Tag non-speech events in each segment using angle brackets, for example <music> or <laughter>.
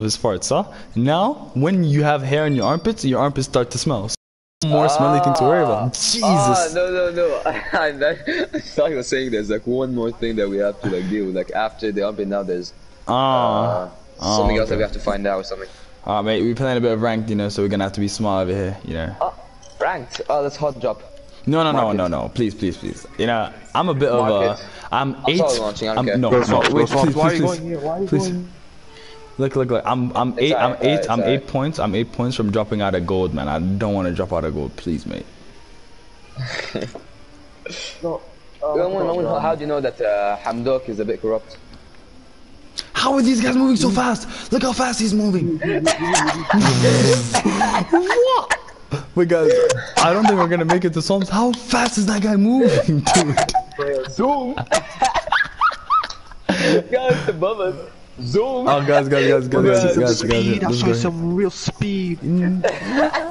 his farts, huh? Now, when you have hair in your armpits, your armpits start to smell. So more smelly thing to worry about. Jesus. Ah, no, no, no. <laughs> I, I, I thought he was saying there's like one more thing that we have to like deal with. Like after the armpit, now there's Ah. uh, something Oh, else that we have to find out or something. Ah, mate, we're playing a bit of ranked, you know, so we're gonna have to be smart over here, you know. Oh, ranked. Oh, that's hot drop. No, no, no, Market. no, no. Please, please, please. You know, I'm a bit of a. I'm eight. solid launching, I don't I'm, care. no, Go no, soft, go wait, soft. please, Why are please, you please. going here? Why are you Please. going? Look, look, look. I'm, I'm eight. alright, I'm eight. it's I'm alright. eight points. I'm eight points from dropping out of gold, man. I don't want to drop out of gold, please, mate. <laughs> No. Roman, Roman, how, how do you know that uh, Hamdok is a bit corrupt? How are these guys moving so fast? Look how fast he's moving. <laughs> what? Wait, guys, I don't think we're gonna make it to Psalms. How fast is that guy moving, <laughs> dude? Zoom! guys, above us. Zoom! Oh, guys, guys, guys, guys, guys, guys, guys, Speed. guys, I let's saw go. some real speed. <laughs>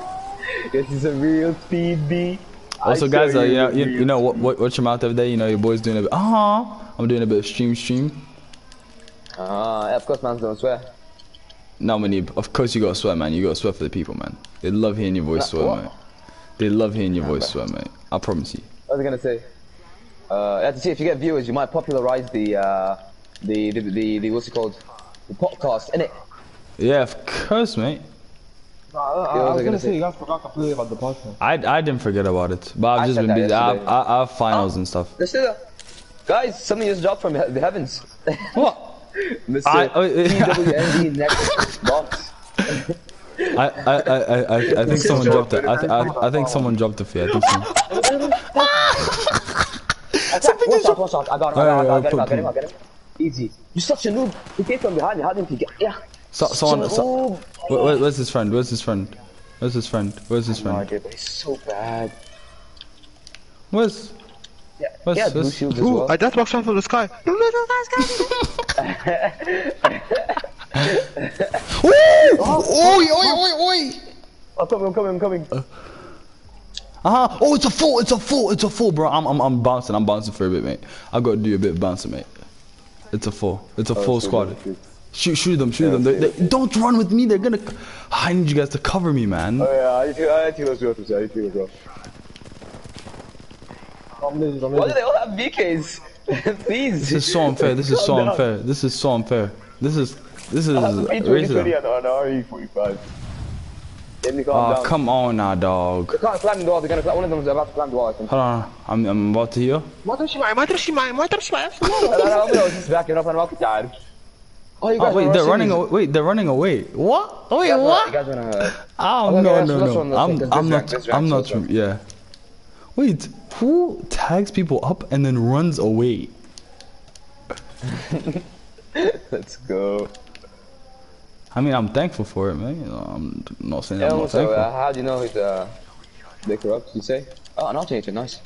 This is a real speed B. Also, I guys, saw uh, you know, real you, speed. you know, what, what, watch your mouth every day. You know, your boy's doing a bit. Uh I'm doing a bit of stream, stream. Ah, yeah, of course, man, don't swear. No, man, you, of course you gotta swear, man. You gotta swear for the people, man. They love hearing your voice Uh, swear, what? mate. They love hearing your voice swear, mate. I promise you. What was I gonna say? Uh, you have to see if you get viewers, you might popularize the, uh, the, the, the, the what's it called? The podcast, innit? Yeah, of course, mate. I, I, what I was I was gonna gonna say? say you guys forgot completely about the podcast. I, I didn't forget about it, but I've I just been busy. I have. I, I have finals and stuff. Let's do that. Guys, something just dropped from the heavens. <laughs> What? Mr. I- oh. TWND <laughs> next box. I, I, I, I, I- I think someone dropped it. I, th- I, I think someone dropped it for you. I think so. One shot, one shot. I got him, I got him, I got him, I got him, I got him, I put- got him. Easy. You're such a noob. He came from behind me. How did he get? Yeah. So, someone, so, where, where- where's his friend? Where's his friend? Where's his friend? Where's his No friend? idea, but he's so bad. Where's? Yeah, What's- yeah, blue what's- shields as Ooh, well. I death box shot from the sky. <laughs> Oi, oi, oi, oi! I'm coming, I'm coming, I'm coming. Uh huh. Oh, it's a full. It's a full. It's a full, bro. I'm, I'm, I'm bouncing. I'm bouncing for a bit, mate. I got to do a bit of bouncing, mate. It's a full. It's a oh, full shoot squad. shoot. Shoot, shoot them, shoot them. They, they, don't run with me. They're gonna. I need you guys to cover me, man. Oh yeah, I feel, I feel as well to say, I feel as well. I'm lazy, I'm Why do they all have PKs? <laughs> Please. This is so unfair. This is so unfair. This is so unfair. This is. This is I Oh, down. come on now, dog. They're climb- climbing the wall, they're gonna climb, one of them is about to climb the wall, I think. Hold on. I'm, I'm about to heal. ما تمشي معي ما تمشي معي ما تمشي معي لا لا لا I was just backing up and walking down. Oh, you guys Oh wait, wanna they're rush running in? away. Wait, they're running away. What? Wait, You guys wanna- what? You guys wanna... Oh Okay, no let's- no let's no! run, let's I'm take this I'm rank, not this I'm rank, not this rank. yeah. Wait, who tags people up and then runs away? <laughs> Let's go. I mean, I'm thankful for it, man. You know, I'm not saying I'm not also, thankful. uh, how do you know he's uh, they corrupt, you say? Oh, an alternator, nice.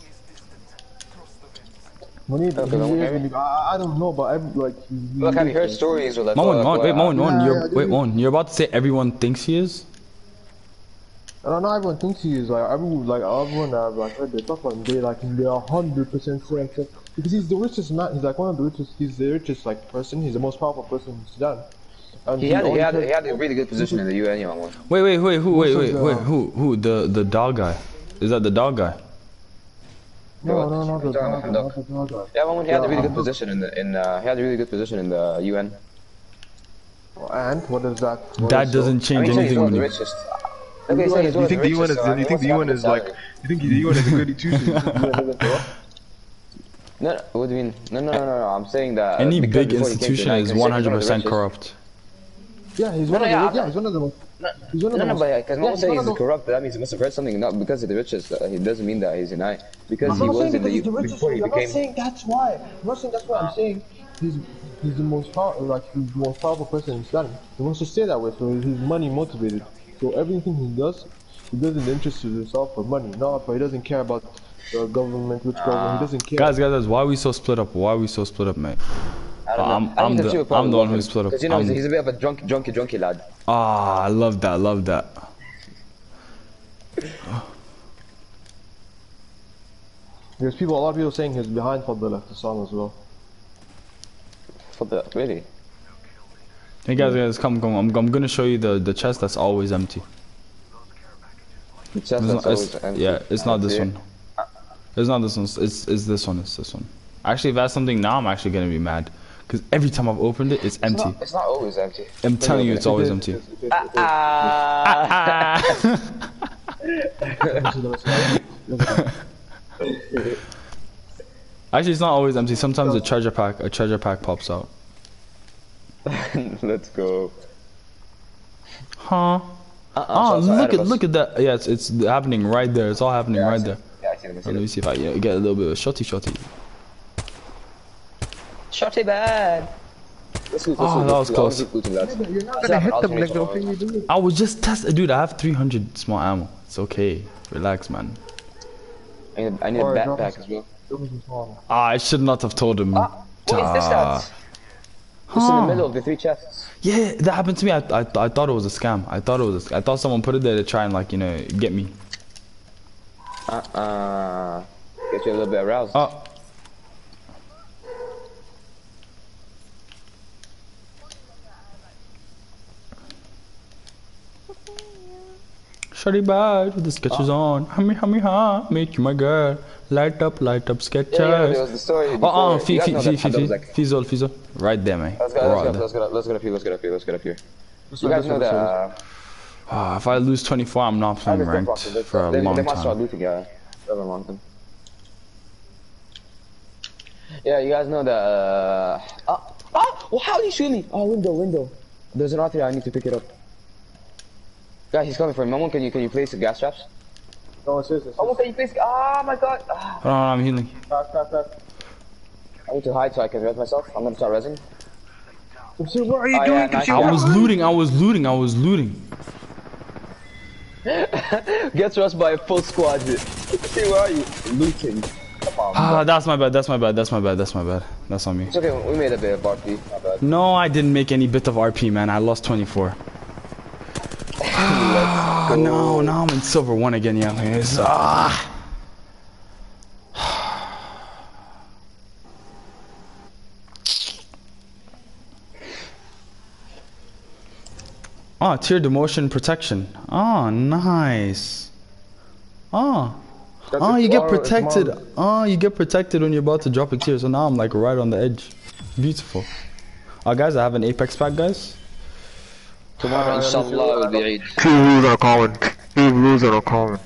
Munir, Okay, he well, is maybe- really- I, I don't know, but every, like he, he Look, have you heard stories or like... Moen, Moen, like, wait, Moen, Moen, yeah, you're yeah, wait, dude. Moen, you're about to say everyone thinks he is. I don't know. Everyone thinks he is like everyone, like everyone I've like heard they talk about him. They like they are hundred percent sure because he's the richest man. He's like one of the richest. He's the richest like person. He's the most powerful person in Sudan. And He had, he, had, he had a really good position in the UN, you know. Wait, wait, wait, who, wait, wait, wait, uh, who, who, the the dog guy? Is that the dog guy? No, no, no, You're the talking about dog, Hamdok. not the dog. Yeah, well, he had a really Yeah, good position in the in uh, he had a really good position in the UN. And what is that? What That is- doesn't I change mean, so he's anything one when of the you. richest. Okay, so he's one You of think the the UN richest, is? so You he think the wants UN to is have like? salary. You think the UN is a goody two shoes? You think the UN isn't corrupt? No, no, what do you mean? No, no, no, no, no. I'm saying that uh, Any because big before he came to institution the is United States, he's one of the 100% richest. corrupt. Yeah, he's No, one no, of yeah, the. Yeah, he's one of the. most- He's one of No, the. no, most- but because yeah, no one he's saying he's corrupt, that means he must have heard something. Not because of the richest. Uh, he doesn't mean that he's an eye. Because I'm he was in the he's the richest. before he I'm not saying that's why. I'm not saying that's why. I'm saying he's he's the most powerful, like he's the most powerful person in Sudan. He wants to stay that way, so he's money motivated. So everything he does, he does in the interest of himself for money. Not, but he doesn't care about the government, which government. He doesn't care. Guys, guys, guys, why are we so split up? Why are we so split up, mate? I don't know. I'm- I think I'm that's the- your I'm the one who's split up. Because you know he's, he's a bit of a drunk, drunky, drunky lad. Ah, I love that, love that. There's people, a lot of people saying he's behind Fadl Ihtisam as well. For the really. Hey guys, guys, come, come. I'm, I'm gonna show you the the chest that's always empty. The chest It's that's not, always it's, empty. yeah, it's not this one. It's not this one. It's it's this one. It's this one. Actually, if that's something now, I'm actually gonna be mad. Because every time I've opened it, it's It's empty. not, it's not always empty. I'm telling you, it's always empty. Ah, <laughs> Actually, it's not always empty. Sometimes a treasure pack, a treasure pack pops out. <laughs> let's go. Huh? Uh-uh, Oh, look at look at that. Yeah, it's, it's happening right there. It's all happening Yeah, right there. Yeah, I see them. I see Let me see if I get a little bit of shotty shotty. Shotty bad. Let's loot, let's Oh, that was close. I wanna keep looting, lads. You're not gonna hit them like the alternate thing you do. I was just test, dude. I have 300 small ammo. It's okay. Relax, man. I need, I need a Alright, drop backpack as well. It was small. Ah, I should not have told him. Ah, what is this Ah. that? Just in the middle of the three chests. Yeah, that happened to me. I, I, I thought it was a scam. I thought it was. A, I thought someone put it there to try and like you know get me. Uh-uh. Get you a little bit aroused. Oh. Shutty bad with the sketches on. Hummy, hummy, ha. Make you my girl. Light up, light up sketches. yeah, yeah, there was the story Oh, before. oh, you fi, guys fi, know fi, that fi, Panda like, fizzle, fizzle. Right there, man. Let's go, Right let's go, let's go, let's go up here, let's go up here, let's go up here. You guys know that, uh, Ah, if I lose 24, I'm not playing ranked properly, for a they, long they might start time. looting, yeah. Whoever wants them. Yeah, you guys know that, uh... Ah, ah, well, how did he shoot me? Oh, window, window. There's an R3, I need to pick it up. Guys, he's coming for me. Mamun, can you, can you place the gas traps? No, it's this. It's can you place... Ah, my god. Hold on, I'm healing. Crack, crack, crack. I need to hide so I can res myself. I'm gonna start resing. So what are you Oh, doing? yeah, nice. I was looting, I was looting, I was looting. <laughs> Gets rushed by a full squad. <laughs> See, where are you? Looting. Come on. Ah, that's my bad, that's my bad, that's my bad, that's my bad. That's on me. It's okay, we made a bit of RP. Not bad. No, I didn't make any bit of RP, man. I lost 24. Ah, no, now I'm in silver one again, yeah. It's, ah. Ah, tier demotion protection. Oh, nice. Ah. That's Oh, you get protected. Oh, you get protected when you're about to drop a tier. So now I'm like right on the edge. Beautiful. Uh, guys, I have an Apex pack, guys. Tomorrow, uh, inshallah, will be Eid. Two blues are common. Two blues are common.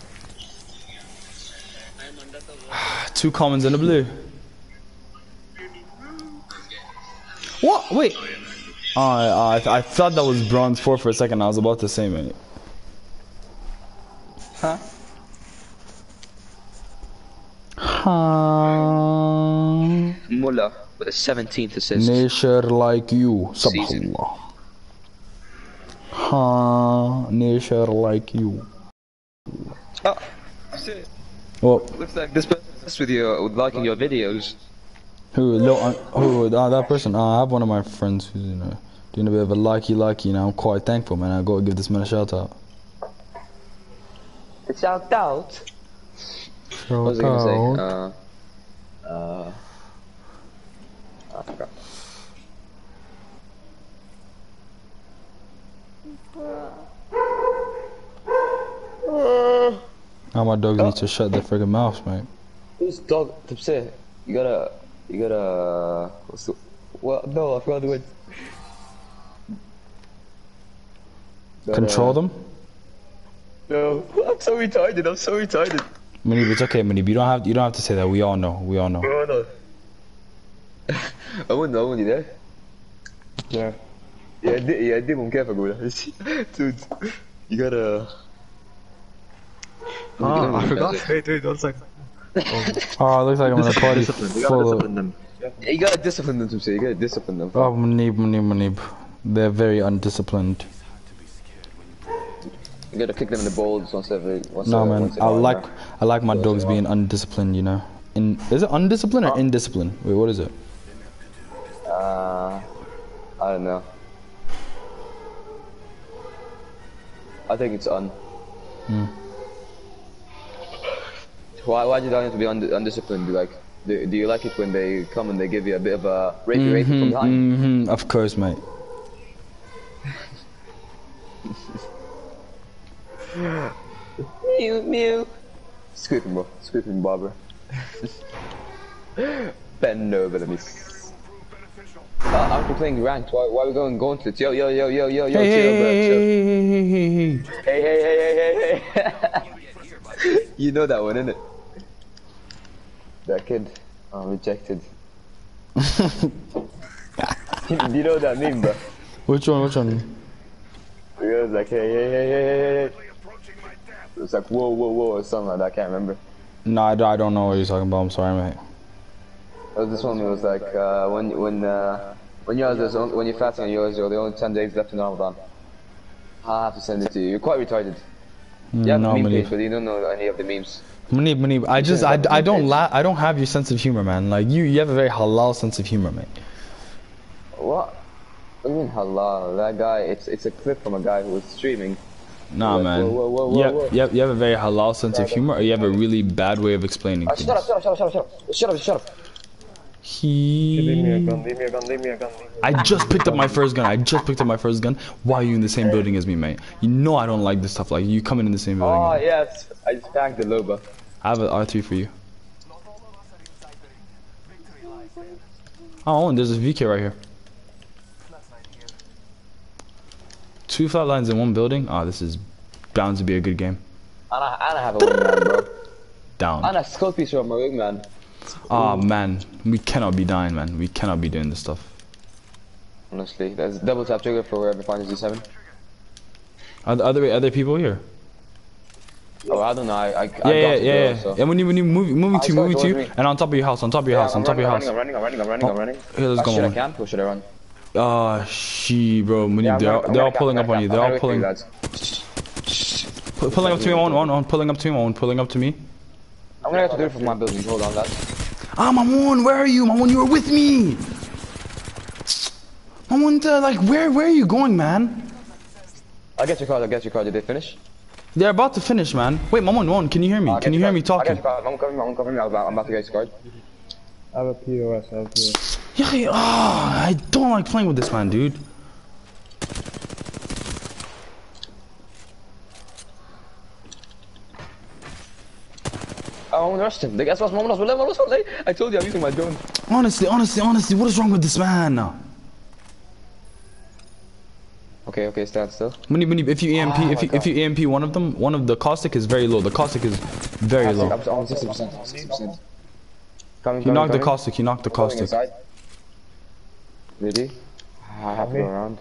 <sighs> Two commons and a blue. What? Wait. Oh, I, I, I thought that was bronze four for a second. I was about to say, man. Huh? Huh? Mullah with a 17th assist. Nature like you. Season. Subhanallah. Huh? Nature like you. Oh, Well, looks like this person is with you, with liking your videos. Who? Lil, uh, who? Uh, that person. Uh, I have one of my friends who's you know doing a bit of a likey likey. You know, I'm quite thankful, man. I gotta give this man a shout out. It's out out. What was I gonna say? Uh, uh, I forgot. Now my dogs need to uh, shut their friggin' mouths, mate. Who's dog? Tipsy, you gotta, you gotta. What's the, well, no, I forgot the word. Gotta- Control them. No, <laughs> I'm so retarded. I'm so retarded. Manib, it's okay, Manib. You don't have you don't have to say that. We all know. We all know. Oh no. <laughs> I wouldn't know when you there. Yeah. Yeah, دي yeah, دي ممكن اقولها dude you gotta Ah, I forgot. Wait, wait, one second. Oh, it looks like I'm in a party Discipline. You gotta full of. discipline them. you gotta discipline them to say you gotta discipline them Oh, Manib, Manib, Manib. They're very undisciplined. you gotta kick them in the balls once every once No, every, man. once in I a while, like you I like my Once in a dogs while. being undisciplined. You know. In is it undisciplined or indisciplined? Wait, what is it? know. uh I don't know I think it's on. Mm. Why, why do you need to be und undisciplined? Like, do, do, you like it when they come and they give you a bit of a rapey mm -hmm, from behind? Mm -hmm, of course, mate. mew, mew. Scooping, bro. Scooping, barber. <laughs> Bend over the meat. Uh, Uncle playing ranked. Why, why are we going gauntlets? Yo, yo, yo, yo, yo, yo, Hey, chill, bro, hey, chill. hey, hey, hey, hey, hey, hey. Hey, hey, hey, hey, hey, hey. you know that one, innit? That kid. Oh, rejected. Do you know that meme, bro? Which one? Which one? It was like, hey, hey, hey, hey, hey, hey. It was like, whoa, whoa, whoa, or something like that. I can't remember. No, I, I don't know what you're talking about. I'm sorry, mate. Was this one. Was like, uh, when, when, uh, when you're, on- when you're fasting and you're, you're the only 10 days left in Ramadan. I have to send it to you. You're quite retarded. You have no, meme page, but you don't know any of the memes. Munib, Munib, I just, I, I don't la- I don't have your sense of humor, man. Like you, you have a very halal sense of humor, mate. What? You mean halal? That guy, it's it's a clip from a guy who was streaming. Nah, Whoa, man. whoa, whoa, whoa, you, have, whoa. You, have, a very halal sense of humor, or you have a really bad way of explaining Ah, things. shut up, shut up, shut up, shut up, shut up, shut up, shut up. Leave me a He. leave me a gun, leave me a gun, leave me a gun. I just picked up my first gun. I just picked up my first gun. Why are you in the same building as me, mate? You know I don't like this stuff. Like you coming in the same building. Oh, yes, I tagged the Loba. I have an R3 for you. Oh, and there's a PK right here. Two flat lines in one building. Ah, this is bound to be a good game. And I, and I have a wingman, bro. Down. And a skull piece from my wingman. Ah, man, we cannot be dying, man. We cannot be doing this stuff. Honestly, there's double tap trigger for wherever finds G7. Are there other other people here? Oh, I don't know, I, I, I Yeah, got yeah, yeah, yeah. so. And when you when you move moving to moving to, and on top of your house, on top of your Yeah, house, on I'm top of your house. I'm running, I'm running, I'm running, I'm running, I'm running. Here, let's Ah, go, Should I camp or should I run? Ah, she, bro. Munib, Yeah, I'm they're all, they're all pulling up on you. They're all pulling, gonna wait, lads. pu- pulling up to me. One, one, one, pulling up to me. One, pulling up to me. I'm gonna have to do it from my building. Hold on, lads. Ah, Mamoon, where are you? Mamoon, you were with me. Mamoon, uh, like, where, where are you going, man? I'll get your card, I'll get your card. Did they finish? They're about to finish, man. Wait, Mamoon, one, can you hear me? I'll Can you hear me card. I'll talking? get your card. I'm coming, I'm coming, I'm about, I'm about to get your card. I have a POS, I have a POS. Yeah, yeah, ah, I don't like playing with this man, dude. Oh, I'm gonna rush him. The gas was moment was I told you I'm using my drone. Honestly, honestly, honestly, what is wrong with this man? Now? Okay, okay, stand still. Munib, Munib, if you ah, EMP, Oh if my you if you EMP one of them, one of the caustic is very low. The caustic is very I'm, low. I'm 60%. 60%. Coming, He coming, knocked the caustic. He knocked the caustic. inside. Ready? I have to go around.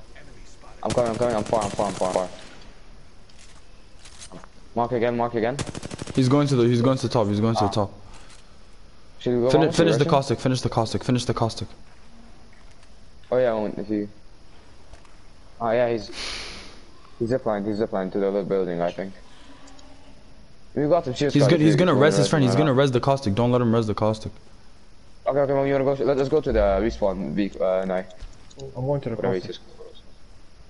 I'm coming, I'm coming, I'm far, I'm far, I'm far, I'm far. Mark again, mark again. He's going to the. He's going to the top. He's going to the top. Should we go Finish, finish the caustic. Finish the caustic. Finish the caustic. Oh yeah, I want if you. Oh yeah, he's he's ziplined. He's ziplined to the other building, I think. We got him. Cheers. He's card, gonna. if He's gonna if res his friend. He's gonna not. res the caustic. Don't let him res the caustic. Okay, okay, well, you wanna go? Let, us go to the respawn. Be uh, no, I'm going to the whatever it car. is.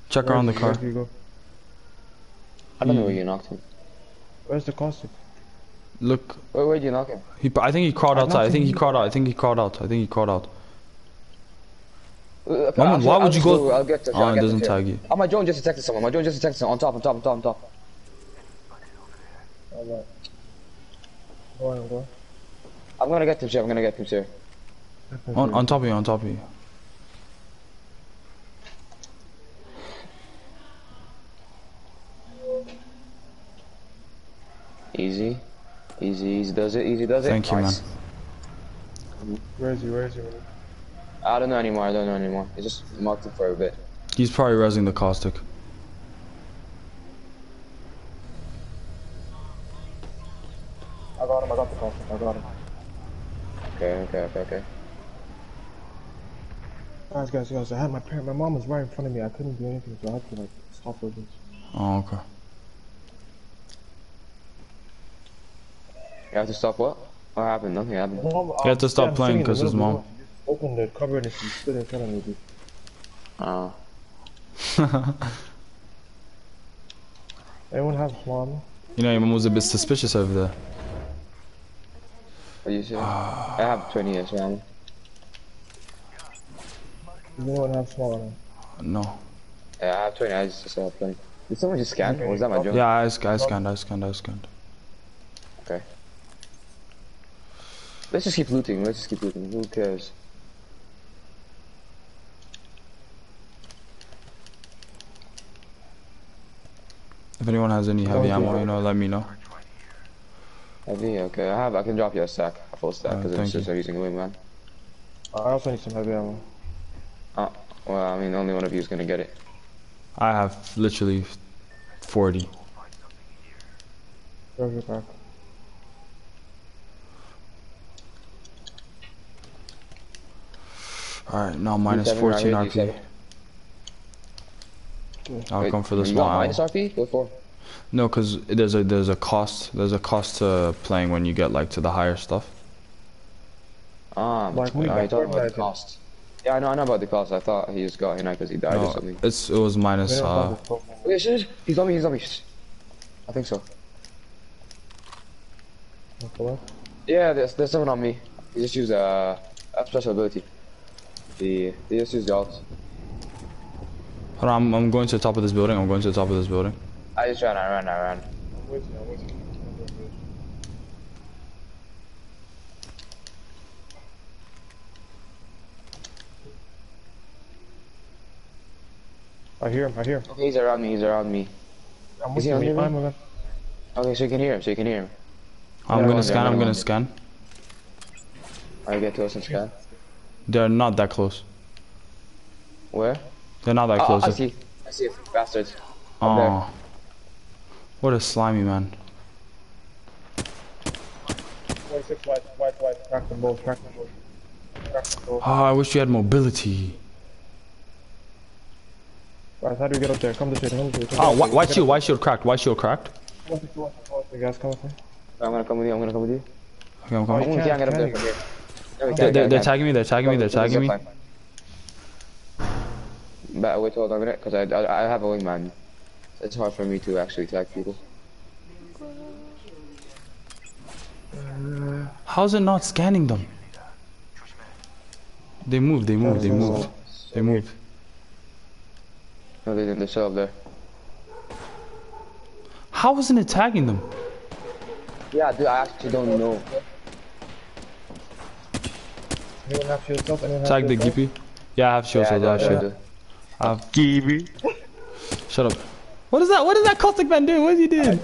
Check around the car. Where do you go? I don't know where you knocked him. Where's the caustic? Look. Where where'd you knock him? He. I think he crawled I'm outside. I think he saying- crawled out. I think he crawled out. I think he crawled out. Uh, okay, Maman, actually, why I'll would you just go- I'll get to. Oh, I'll it get doesn't here. tag you. Oh, my drone just detected someone. My drone just detected someone. On top, on top, on top, on top. Alright. Go on, go on. I'm gonna get him here. I'm gonna get him here. On on top of you. On top of you. Easy, easy, easy does it. Easy does it. Thank you, Nice. Where is he? Where is he? I don't know anymore. I don't know anymore. He just marked it for a bit. He's probably resing the caustic. I got him. I got the caustic. I got him. Okay, okay, okay, okay. Guys, guys, guys. I had my parent. My mom was right in front of me. I couldn't do anything, so I had to like stop her. this. Oh, okay. You have to stop what? What happened? Nothing happened. Mom, You have to stop I'm playing because in his mom- the room. She just Opened the cupboard and she stood in front of me. Dude. <laughs> Oh. Anyone have mom? You know, your mom was a bit suspicious over there. What do you say? I have 20 years, man. Does anyone have small? No. Yeah, I have 20. I just started playing. Did someone just scan? Or was that my job? Yeah, I sc- I scanned, I scanned, I scanned. Okay. Let's just keep looting. Let's just keep looting. Who cares? If anyone has any heavy ammo, you know, let me know. Heavy? Okay, I have. I can drop you a stack, a full stack, because thank it's just you. using a wingman. I also need some heavy ammo. Oh, well, I mean, only one of you is gonna get it. I have literally 40. Where's your back? Alright, now minus 14 right RP. G7. I'll Wait, come for the you got small minus ammo. RP? Go for. No, because there's a there's a cost there's a cost to playing when you get like to the higher stuff. Ah, Like, wait, we are got about the cost? Yeah, I know, I know about the cost. I thought he just got hit because he died or something. it's it was minus We uh have this profile. Wait, shit, he's on me, he's on me. I think so. Yeah, there's, there's someone on me. He just used a, a special ability. The, he just used the ult. Hold on, I'm, I'm going to the top of this building. I'm going to the top of this building. I just ran, I ran, I ran. I'm waiting, I'm waiting. I hear him, I hear him. Okay, he's around me, he's around me. I'm Is with he you, on mate. I'm man? Okay, so you can hear him, so you can hear him. I'm Yeah, gonna one scan. I'm gonna scan. Alright, get to us and scan. They're not that close. Where? They're not that Oh, close. I see. I see it, bastards. Up there. Oh, what a slimy man. 26 white, white, white. Crack them both, crack them both. Crack them both. Oh, I wish you had mobility. Guys, how do we get up there? Come this way, come this way. Oh, why, why shield? Why shield cracked? Why shield cracked? Come with You guys come with me. I'm gonna come with you, I'm gonna come with you. Okay, I'm I'm coming. you gonna can't, get up there can't from here. No, we They're, they're, they're tagging me. They're tagging me. They're Go to the tagging me. But wait, hold on a minute, because I, I, I have a wingman. It's hard for me to actually tag people. Uh, how's it not scanning them? They move, They move, They move. They move. No, they didn't. They're still up there. How isn't it tagging them? Yeah, dude, I actually don't know. Anyone have shield self? Anyone Tag the? Gibby. Yeah, I have shield. Yeah, I I I have do. shield. I have Gibby. Shut up. What is that? What is that caustic man doing? What is he doing?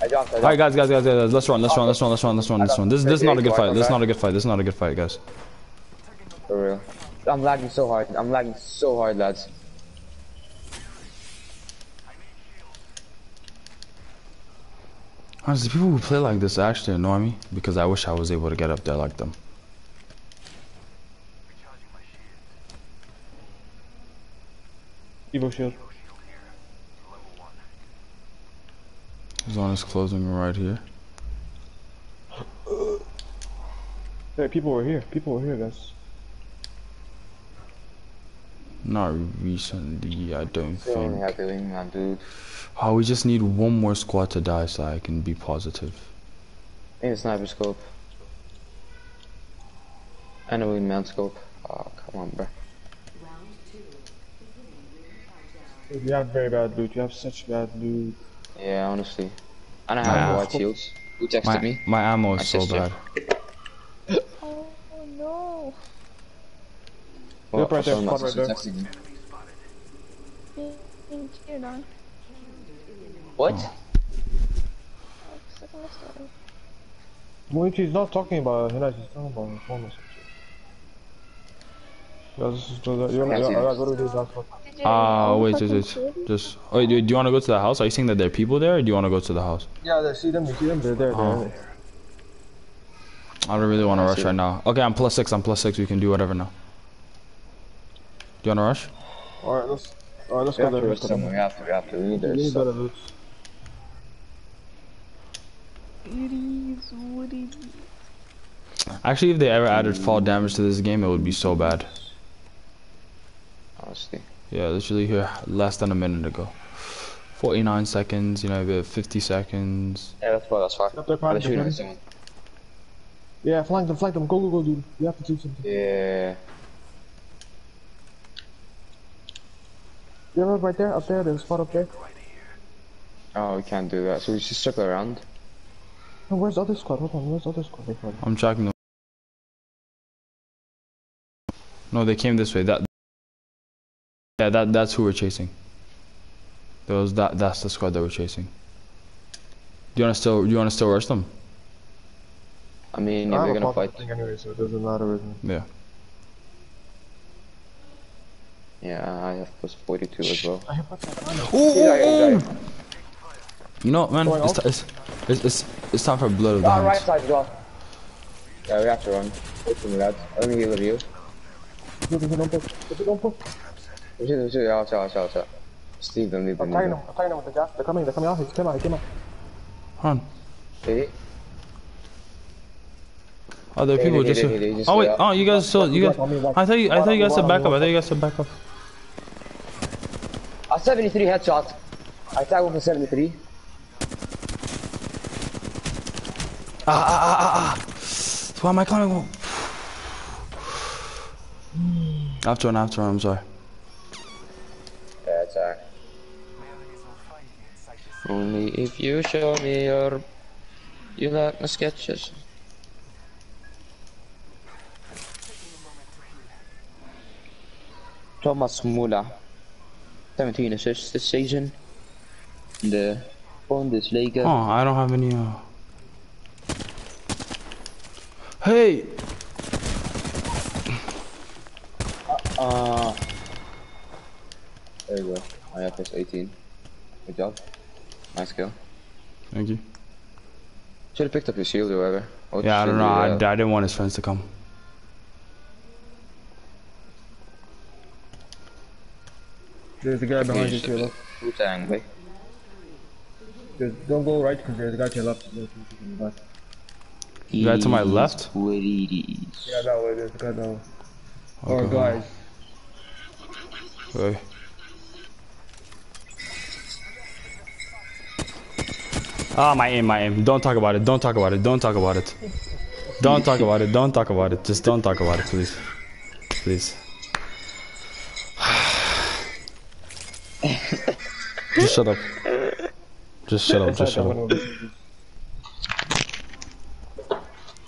I dropped, I Alright, dropped. guys, guys, guys, guys, let's run, let's run, let's run, let's run, let's run, let's run. This, this is not a good fight. This is not a good fight. This is not a good fight, guys. For real. I'm lagging so hard. I'm lagging so hard, lads. Honestly, people who play like this actually annoy me because I wish I was able to get up there like them. Evo shield. Zone is closing right here. Hey, people were here. People were here, guys. Not recently, I don't Still only think. have the wingman, dude. Oh, we just need one more squad to die so I can be positive. I need a sniper scope. And a wingman scope. Oh, come on, bro. Dude, you have very bad loot. You have such bad loot. Yeah, honestly. And I Nah. have white shields. Who texted My, me? my ammo is My so sister. bad. Oh no. Well, Yep, right there, spot right is texting me. Being cheered on. What? Oh, stuck in the story. Wait, he's not talking about Hinas, he's talking about his phone or something. Yeah, you wanna, yeah, see yeah, this. what do we do now? Did you Ah, all wait, fucking wait, cheered? wait. Just. Oh, do, do you want to go to the house? Are you saying that there are people there or do you want to go to the house? Yeah, they see them, you see them, they're there, Oh. they're there. I don't really want to rush right now. Okay, I'm plus six. I'm plus six. We can do whatever now. Do you want to rush? Alright, let's, alright, let's We go have to there. risk. We have to. We have to. We need We their need stuff. better loot. Goodies, woodies. Actually, if they ever added fall damage to this game, it would be so bad. Honestly. Yeah, literally here less than a minute ago. 49 seconds, you know, about 50 seconds. Yeah, that's fine. That's fine. Up there, I'm party, shooting at someone. Yeah, flank them, flank them, go, go, go, dude. You have to do something. Yeah. Yeah, right there, up there, there's a spot up there. Oh, we can't do that. So we just circle around. No, where's the other squad? Hold on, where's the other squad? Wait, hold on. I'm tracking them. No, they came this way. That. Yeah, that that's who we're chasing. Those that that's the squad that we're chasing. Do you wanna still do you wanna still rush them? I mean, I if have we're gonna fight. thing anyway, so it doesn't matter with me. Yeah. Yeah, I have plus 42 as well. I have that. Ooh, Yeah, yeah, yeah. You know what, man? It's, out? it's, it's, it's, it's time for blood of the Ah, right side as well. Yeah, we have to run. Wait for me, lads. Let me heal with you. Look, look, don't push. Don't push. We should, we should, yeah, watch out, watch out, watch out. Just leave them, leave them, I'm leave tagging them. them. I'm tagging them with the gas. They're coming. They're coming out. He came out. He came out. Hold on. Hey, Oh, there are Hey, people hey, just. hey, hey, just oh wait. stay up. Oh, you guys still. You guys. Watch me, watch. I thought you. I thought you guys said Watch back me, up. I watch. thought you guys said back up. A 73 headshot. I tag one for 73. Ah ah ah ah ah. Why am I climbing? <sighs> After one. After one. I'm sorry. Yeah, it's alright. Only if you show me your... You like my sketches. Thomas Muller. 17 assists this season. In the Bundesliga. Oh, I don't have any. Uh... Hey. Uh, there you go. I have this plus 18. Good job. Nice kill. Thank you. Should have picked up your shield or whatever. Or Yeah, I don't shield know. I, I uh, didn't want his friends to come. There's a guy behind you, Use Taylor. Wu-Tang, wait. There's, don't go right because there's a guy to your left. You guy to my left? What it is. Yeah, that way. There's a guy that way. Or guys. Wait. Ah, oh, my aim, my aim. Don't talk about it. Don't talk about it. Don't talk about it. Don't talk about it. Don't talk about it. Just don't talk about it, please. Please. <sighs> Just shut up. Just shut up. Just shut up.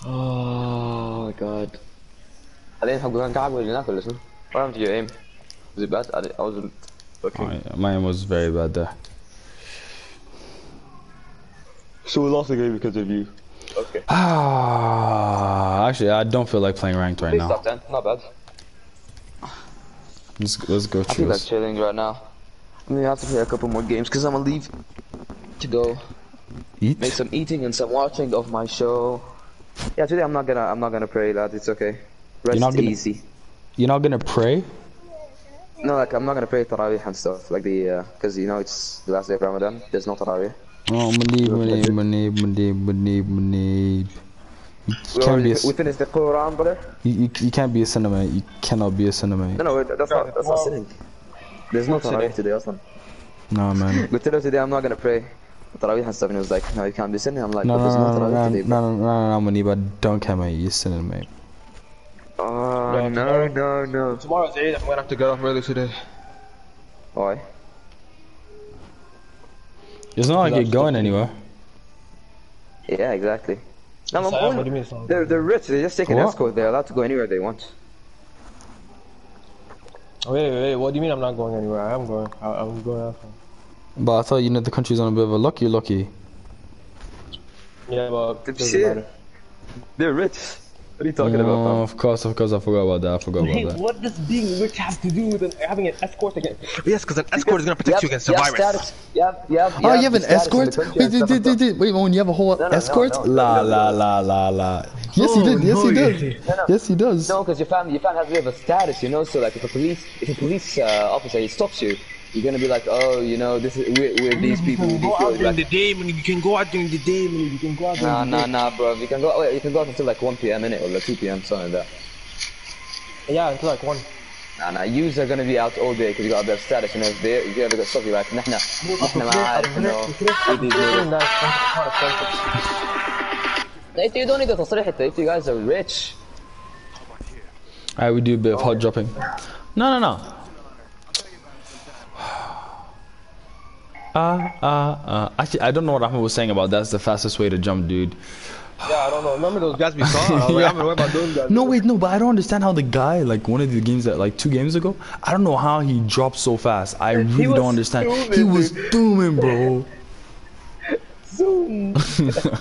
Oh my god. I didn't have good guard with you, listen. What happened to your aim? Was it bad? I, I wasn't. Okay. My, my aim was very bad there. So we lost the game because of you. Okay. Ah, actually, I don't feel like playing ranked right Please now. stop then. Not bad. Let's let's go I feel like chilling right now. I'm gonna have to play a couple more games because I'm gonna leave to go Eat. make some eating and some watching of my show. Yeah, today I'm not gonna I'm not gonna pray, lads. It's okay. Rest not gonna- easy. You're not gonna pray? No, like I'm not gonna pray Tarawih and stuff like the because you know it's the last day of Ramadan. There's no Tarawih. Oh, Manib, Manib, Manib, Manib, Manib, Manib. You We, can't be a, already, s- we finished the Quran, brother. you, you, you can't be a cinema. You cannot be a cinema. No, no, wait, that's not that's not sinning. There's no Tarawih today, also. No, man. <laughs> But today, today I'm not gonna pray Tarawih and stuff. And he was like, no, you can't be sinning. I'm like, No, but no, there's no, no no, no, Tarawih no, today, no, bro. no, no, no, Manib, I don't care, mate. You're sinning, mate. Oh ah, no, no, no. Tomorrow's Eid. I'm gonna have to get off early today. Why? It's not like you're going anywhere. Yeah, exactly. No, I'm going- what do you mean it's not? They're they're rich. They just take an escort. They're allowed to go anywhere they want. Oh, wait, wait, wait. What do you mean I'm not going anywhere? I am going. I, I'm going after. But I thought you know the country's on a bit of a lucky, lucky. Yeah, but Did you doesn't see it? matter. They're rich. What are you talking Oh, about? of course, of course, I forgot about that. I forgot Hey, about that. what does being rich have to do with an, having an escort again? Yes, because an escort is gonna protect you against the you have virus. status. You have, you have, Oh, you have an escort? Wait, and wait, stuff wait, wait, wait, when you have a whole no, escort? no, no, La, no, la, no. la, la, la. Yes, he did. Yes, he no, does. Yes, he does. No, because your family, your family has a bit of a status, you know. So like, if a police, if a police uh, officer he stops you, you're gonna be like, oh, you know, this is we're, we're these people. You These can go people. out during Like, the day, man. You can go out during the day, man. You can go out during nah, the nah, day. nah, bro. You can go. Wait, you can go out until like 1 p.m. in it, or like 2 p.m. something like that. Yeah, until like one. Nah, nah. Yous are gonna be out all day because you got a bit of status, you know. If they, if you ever got stuff, you're like, نحن نحن ما عارف انه we these niggas. If you don't need the تصريح if you guys are rich. Alright, we do a bit of hot dropping. No, no, no. Ah, ah, ah. Actually, I don't know what Ahmed was saying about that's the fastest way to jump, dude. Yeah, I don't know. Remember those guys we <laughs> saw? Like, Yeah. Worry about those guys. No, wait, no, but I don't understand how the guy, like one of the games that, like two games ago, I don't know how he dropped so fast. I really don't understand. he was zooming, bro. <laughs> Zoom. Jeez.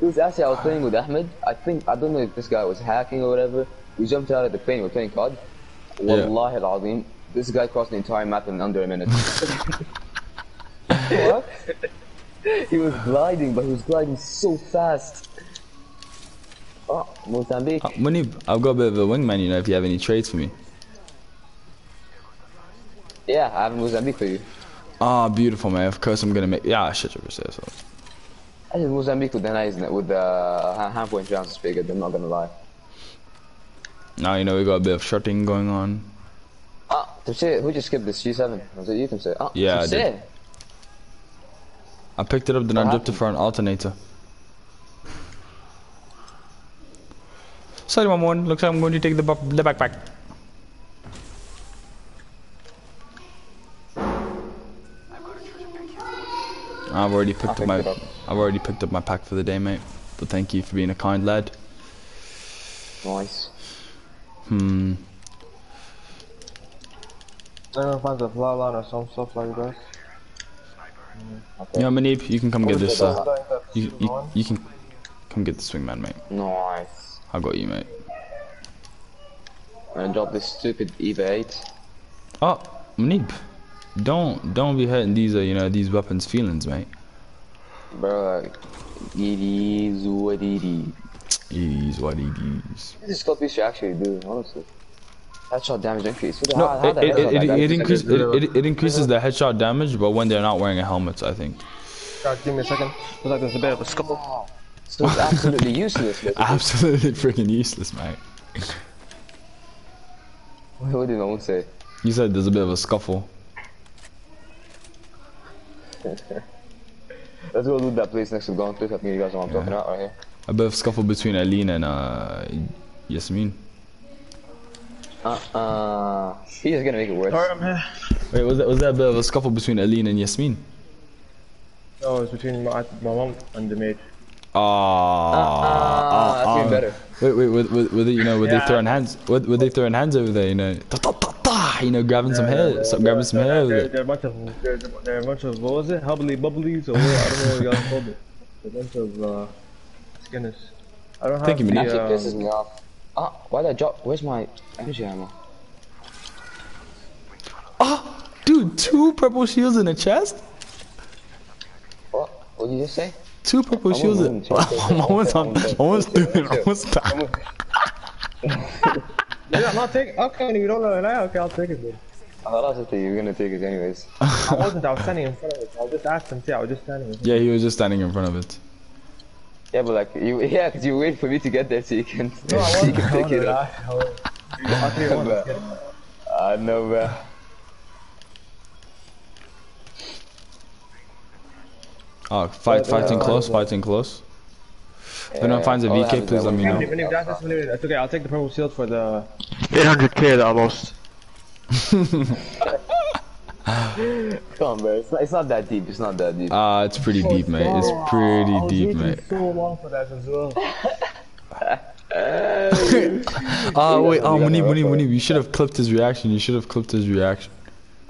It was actually I was playing with Ahmed. I think I don't know if this guy was hacking or whatever. We jumped out of the plane. We're playing COD. Wallahi al-Azim, this guy crossed the entire map in under a minute. <laughs> what? he was gliding, but he was gliding so fast. Oh, Mozambique. Uh, Munib, I've got a bit of a wingman, you know, if you have any trades for me. Yeah, I have Mozambique for you. Ah, beautiful, man. Of course, I'm gonna make. Yeah, I should have said so. I just Mozambique with the nice with the uh, hand point chances bigger. I'm not gonna lie. Now, you know, we got a bit of shorting going on. Ah, Tamsir, who just skipped this G7? Was it you, Tamsir? Ah, Yeah, I did. I picked it up, then I What dropped it for an alternator. Sorry, Mamon. Looks like I'm going to take the, the backpack. I've already picked up my up. I've already picked up my pack for the day, mate. But thank you for being a kind lad. Nice. Hmm. Everyone finds a fly line or some stuff like that. Okay. Yeah, Manib, you can come get this. Uh, you, you, you can come get the swingman, mate. Nice. I got you, mate. I'm gonna drop this stupid EVA 8. Oh, Manib, don't don't be hurting these uh, you know these weapons' feelings, mate. Bro, like, it is what it is. It is what it is. This is what we should actually do, honestly. Headshot damage increase. What the- No, how- how it, it, it, it, it, increase, it, it, it increases the headshot damage, but when they're not wearing a helmet, I think. Guys, give me a second. Looks like there's a bit of a scuffle. So it's absolutely useless. <laughs> basically. Absolutely freaking useless, mate. what did I say? You said there's a bit of a scuffle. <laughs> Let's go loot that place next to Gauntlet. I think you guys know what I'm talking about right here. A bit of scuffle between Aline and uh, Yasmin. Uh, uh, he's gonna make it worse. Alright, I'm here. Wait, was that was that a bit of a scuffle between Aline and Yasmin? No, it's between my, my mom and the maid. Ah, Ah, that's even better. Wait, wait, were, were, were they, you know, were they Yeah. throwing hands? Were, were they throwing hands over there? You know, ta ta ta ta. You know, grabbing some hair, so, grabbing some hair over There, there. there are a bunch of, there, there are a bunch of, what was it? Hubbly bubblies or what? I don't know what you guys called it. A bunch of, uh, skinners. I don't have Thank you, the, Manny. Actually um, pisses me off. Ah, why did I drop? Where's my energy ammo? Oh, dude, two purple shields in the chest. What? What did you just say? Two purple I'm shields. moving, In, <laughs> I'm Check, check, almost check, doing, check. almost done. <laughs> Yeah, I'm not taking, okay, you don't know that, okay, I'll take it then. I thought I was you were gonna take it anyways. I wasn't, I was standing in front of it. I just asked him, see, I was just standing in front Yeah, he was just standing in front of it. Yeah, but like you, <laughs> yeah, cause you wait for me to get there so you can, No, I so <laughs> you can take it up. I was- I'll tell you what, let's get it. <laughs> I know, bro. Oh, fight, uh, Yeah, fighting yeah. close, fighting close. If anyone Yeah, finds a PK, have please let me know. When you that's just it's okay. I'll take the purple shield for the 800k the almost. Come on, bro. It's not, it's not that deep. It's not that deep. Ah, it's pretty deep, mate. It's pretty deep, mate. So long for that as well. <laughs> Ah, wait, oh, you gotta Munib, Munib. Munib, you should have clipped his reaction. You should have clipped his reaction.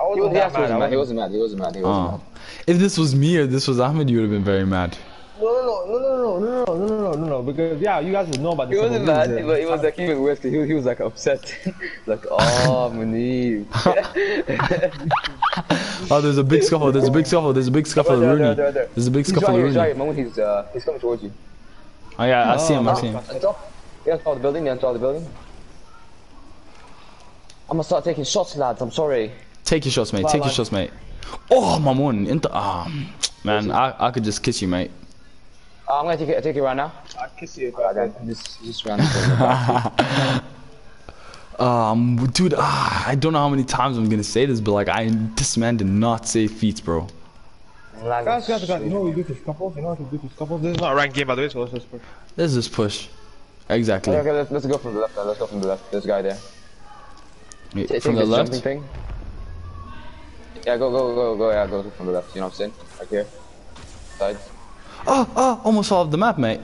I he, was, wasn't he that actually mad. I wasn't mad. He wasn't mad. He wasn't mad. He wasn't Oh. mad. If this was me or this was Ahmed, you would have been very mad. No, no, no, no, no, no, no, no, no, no, no, no, because yeah, you guys would know about He this. wasn't couple mad, weeks, but he was like even worse. 'cause He, he was like upset, like oh Munib. Oh, there's a big scuffle. There's a big scuffle. There's a big scuffle. There, there, Rooney. there, there. There's a big He's scuffle. right here. He's right Rooney. here. Moment he's uh he's coming towards you. Oh yeah, I see him. I see him. On top. Yeah, on top of the building. Yeah, on top of the building. I'm gonna start taking shots, lads. I'm sorry. Take your shots, mate. Take your line. shots, mate. Oh, Mamun. Into ah, man. I I could just kiss you, mate. Uh, I'm gonna take it. Take it right now. I'll kiss you if Uh, then just just ran. into Um, dude, ah, I don't know how many times I'm gonna say this, but like, I this man did not say feats, bro. him. Guys, guys, guys, you know what we do to scuffles? You know what we do to scuffles? This is not a ranked game, by the way, so let's just push. Let's just push. Exactly. Okay, okay, let's, let's go from the left. Then. Let's go from the left. This guy there. Wait, Take From the left. jumping thing. Yeah, go, go, go, go. Yeah, go from the left. You know what I'm saying? Right here. Side. Oh, oh, almost off the map, mate.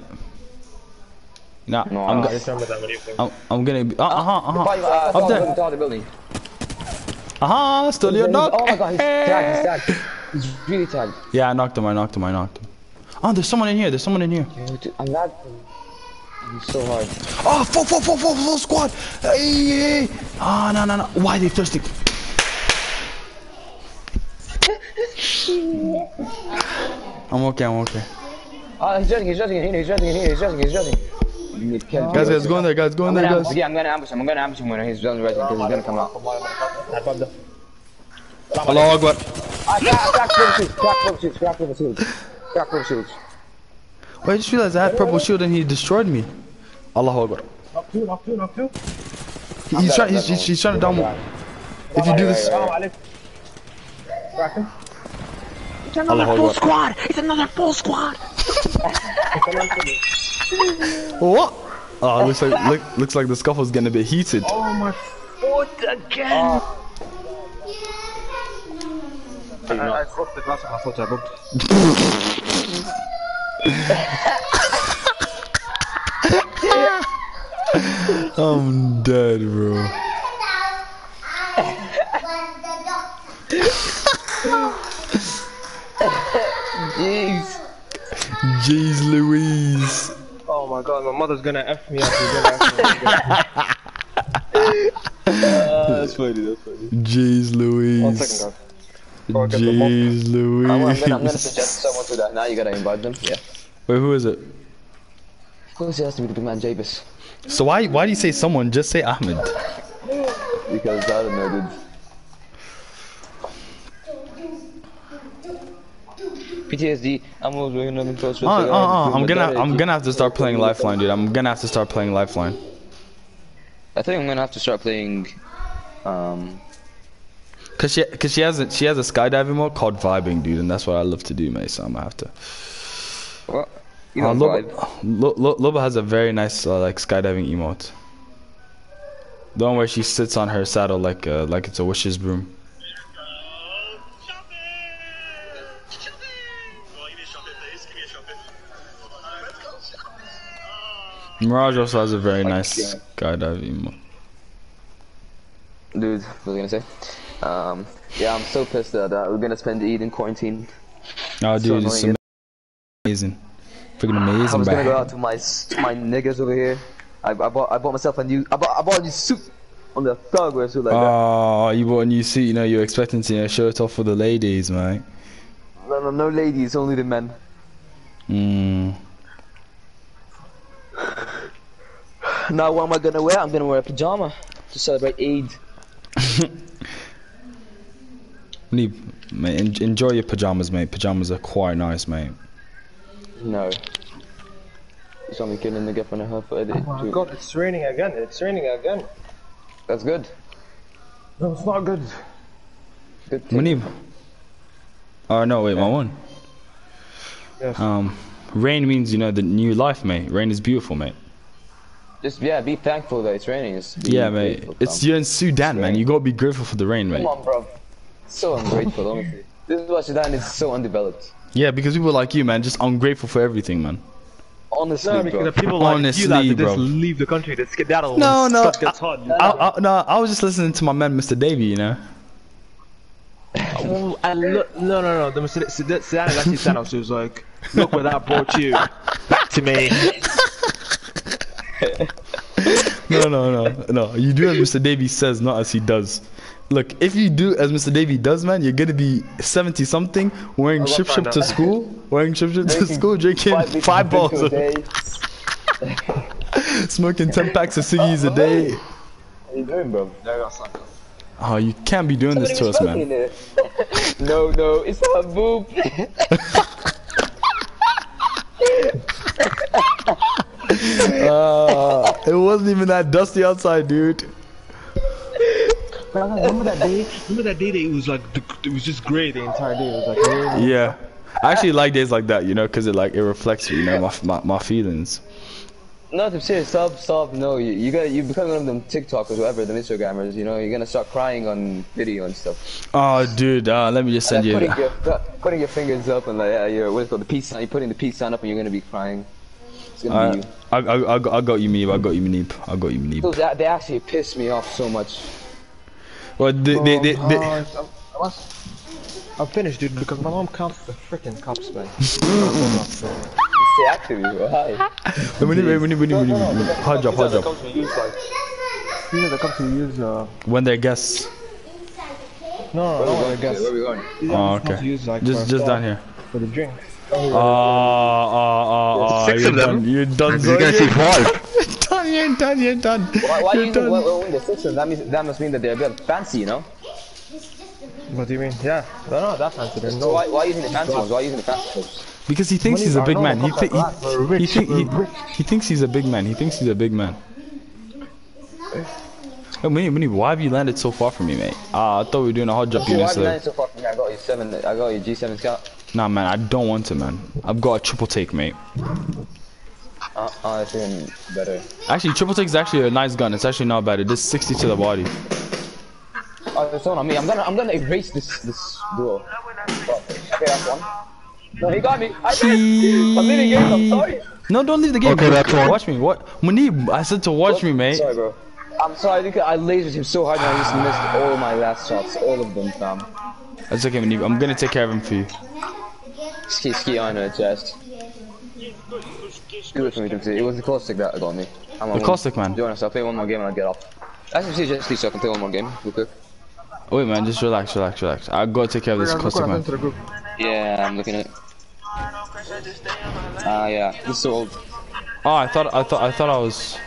Nah, No, I'm, go- I just remember that when you think. I'm, I'm gonna be. Uh, uh-huh, uh-huh. Five, uh, Up there. top, top of the building. Uh-huh, still your knock. Oh my god, he's tagged, he's tagged. He's really tagged. Yeah, I knocked him, I knocked him, I knocked him. Oh, there's someone in here, there's someone in here. Dude, I'm not. He's so hard. Oh, full, full, full, full, full squad. Hey, hey. Oh, no, no, no. Why are they thirsty? <laughs> I'm okay, I'm okay. Oh, he's judging, he's judging in here, he's judging in here, he's judging, he's judging. You. Guys, guys, go in there, guys, go in there, guys. yeah, I'm gonna ambush him, I'm gonna ambush him when he's done resing, because he's gonna come out. Allahu Akbar. Ah, crack, crack, purple shoots, crack, purple shoots, crack, purple shoots. Crack, purple shoots. Wait, I just realized I had purple shield and he destroyed me. Allahu Akbar. Knock two, knock two, knock two. He's trying, he's, he's, he's trying to down. If you do this, Salam alaikum. Crack him. Allahu Akbar. <laughs> What? Oh, looks like look, looks like the scuffle's getting a bit heated. Oh my. Oh. I, I broke the glass of my foot, I broke. <laughs> I'm dead, bro. <laughs> Jeez. Jeez Louise. Oh my god, my mother's gonna F me up. She's gonna F me up. <laughs> Uh, that's funny, that's funny. Jeez Louise. second, guys. Before I get the bomb. Jeez I'm, I'm, gonna, I'm gonna suggest someone to that. Now you gotta invite them. Yeah. Wait, who is it? Of course it has to be the big man Jabez. So why why do you say someone? Just say Ahmed. Because I don't know, dude. PTSD. I'm always working on close. Uh, uh, uh, I'm gonna I'm gonna have to start playing Lifeline, dude. I'm gonna have to start playing Lifeline. I think I'm gonna have to start playing. Um. Cause she, cause she has a, she has a skydiving mode called vibing, dude, and that's what I love to do, mate. So I'm gonna have to. What? You Uh, Loba. Lo- Lo- Loba has a very nice uh, like skydiving emote. The one where she sits on her saddle like uh, like it's a witch's broom. Mirage also has a very nice skydiving emote. Dude, what was I gonna say? Um. Yeah, I'm so pissed that uh, we're gonna spend Eid in quarantine. Oh, dude, it's annoying. amazing, freaking amazing. I amazing, was gonna go out to my to my niggas over here. I, I bought I bought myself a new I bought I bought a new suit on the thug wear suit like that. Oh, you bought a new suit. You know, you're expecting to you know, show it off for the ladies, mate. No, no, no ladies, only the men. Mm. Now what am I gonna wear? I'm gonna wear a pajama to celebrate Eid. <laughs> Need, mate, en- enjoy your pajamas, mate. Pajamas are quite nice, mate. No. You saw me killing the girlfriend of her for. Oh my Dude, god, it's raining again. It's raining again. That's good. No, it's not good. Good thing. Munib. Oh no, wait, my one. Yes. Um, rain means you know the new life, mate. Rain is beautiful, mate. Just yeah, be thankful that it's raining. It's Yeah, mate. grateful, It's you're in Sudan, man. You gotta be grateful for the rain, mate. Come on, bro. So ungrateful, honestly. This is why Sudan is so undeveloped. Yeah, because people like you, man, just ungrateful for everything, man. Honestly, No, bro. because the people like Honestly, you that they bro. just leave the country, they skedaddle. No, when no, stuff gets hot. You I, I, no, I was just listening to my man, Mr. Davey. You know. <laughs> Oh, I look, no, no, no. The Mercedes, Sedan Sedan is actually stand up. She was like, "Look where that brought you back <laughs> to me." <laughs> No, no, no, no. You do as Mr. Davey says, not as he does. Look, if you do as Mr. Davey does, man, you're gonna be 70 something, wearing will ship ship to school, wearing ship ship to school, drinking liters five of balls, a of, day. smoking 10 packs of ciggies a day. What are you doing, bro? Oh, you can't be doing this to us, man. <laughs> no, no, it's not a boob. <laughs> Uh, it wasn't even that dusty outside, dude. Remember that day? Remember that day that it was like it was just grey the entire day. It was like rain. Yeah. I actually like days like that, you know, because it like it reflects, you know, my, my, my feelings. No, I'm serious. Stop, stop. No, you, you got you become one of them TikTokers, whatever, them Instagrammers. You know, you're gonna start crying on video and stuff. Oh, dude, uh, let me just send Like you. putting, your, putting your fingers up and like yeah, you're what's it called the peace sign. You're putting the peace sign up and you're gonna be crying. It's gonna be you. I, I, I, got, I got you, Meeb. I got you, Meeb. I got you, Meeb. Those, they actually piss me off so much. Well, they, they, they, Oh, they, I'm, I'm, finished, dude, because my mom counts the freaking cops, man. <laughs> They actually, why? we we need, we need, we need, we need. Hard job, hard job. These are the cops who use, uh, When they're guests. no, no, no, I guess. Where we going? Oh, are okay. use, like, Just, just down here. For the drink. Ah, ah, ah, ah. Six You're of them. done. You're done. You're gonna see five. done. You're done. You're done. Why, why You're you done. when, when the sixes? That means that must mean that they're a bit fancy, you know. What do you mean? Yeah, they're not that fancy, they're So no. why, why using the fancy ones? Why using the fancy ones? Because he thinks Money he's a big no, man. He, fuck thi- that black, we're he, he, rich, think, he, he thinks he's a big man. He thinks he's a big man. Oh, Mini, Mini, why have you landed so far from me, mate? Ah, I thought we were doing a hard jump So why have you So. landed so far from me? I got you seven. I got you G7 Scout. Nah, man, I don't want to, man. I've got a triple take, mate. Uh, uh, it's even better. Actually, triple take is actually a nice gun. It's actually not bad. It does 60 to the body. Oh, it's on me. I'm gonna, I'm gonna erase this, this duo. Okay, that's one. No, he got me. I did. I'm leaving game. I'm sorry. No, don't leave the game. Okay, that's one. Watch me. What? Munib, I said to watch me, mate. Sorry, bro. I'm sorry. Because I lasered him so hard and I just missed all my last shots, all of them, fam. That's okay, Munib. I'm gonna take care of him for you. Ski, ski on her chest. Do it for me, Tim. It was the Caustic that got me. I'm The caustic, man. Do you want to play one more game and I'll get off? Actually, seriously, so I can play one more game real quick. Wait, man, just relax, relax, relax. I gotta take care of this Look caustic, man. sent to the group. Yeah, I'm looking at it. Ah, yeah. This is so old. Oh, I thought, I thought, I thought I was.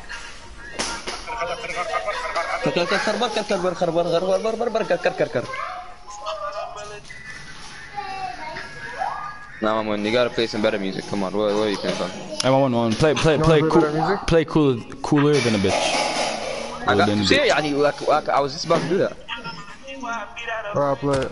Nah, Mamun, you gotta play some better music. Come on, where, where are you coming from? Hey, one, one. Play, play, play, play cool, music? play cooler, cooler than a bitch. I got than a see. I, need- like, like, I was just about to do that. Alright, I'll play it.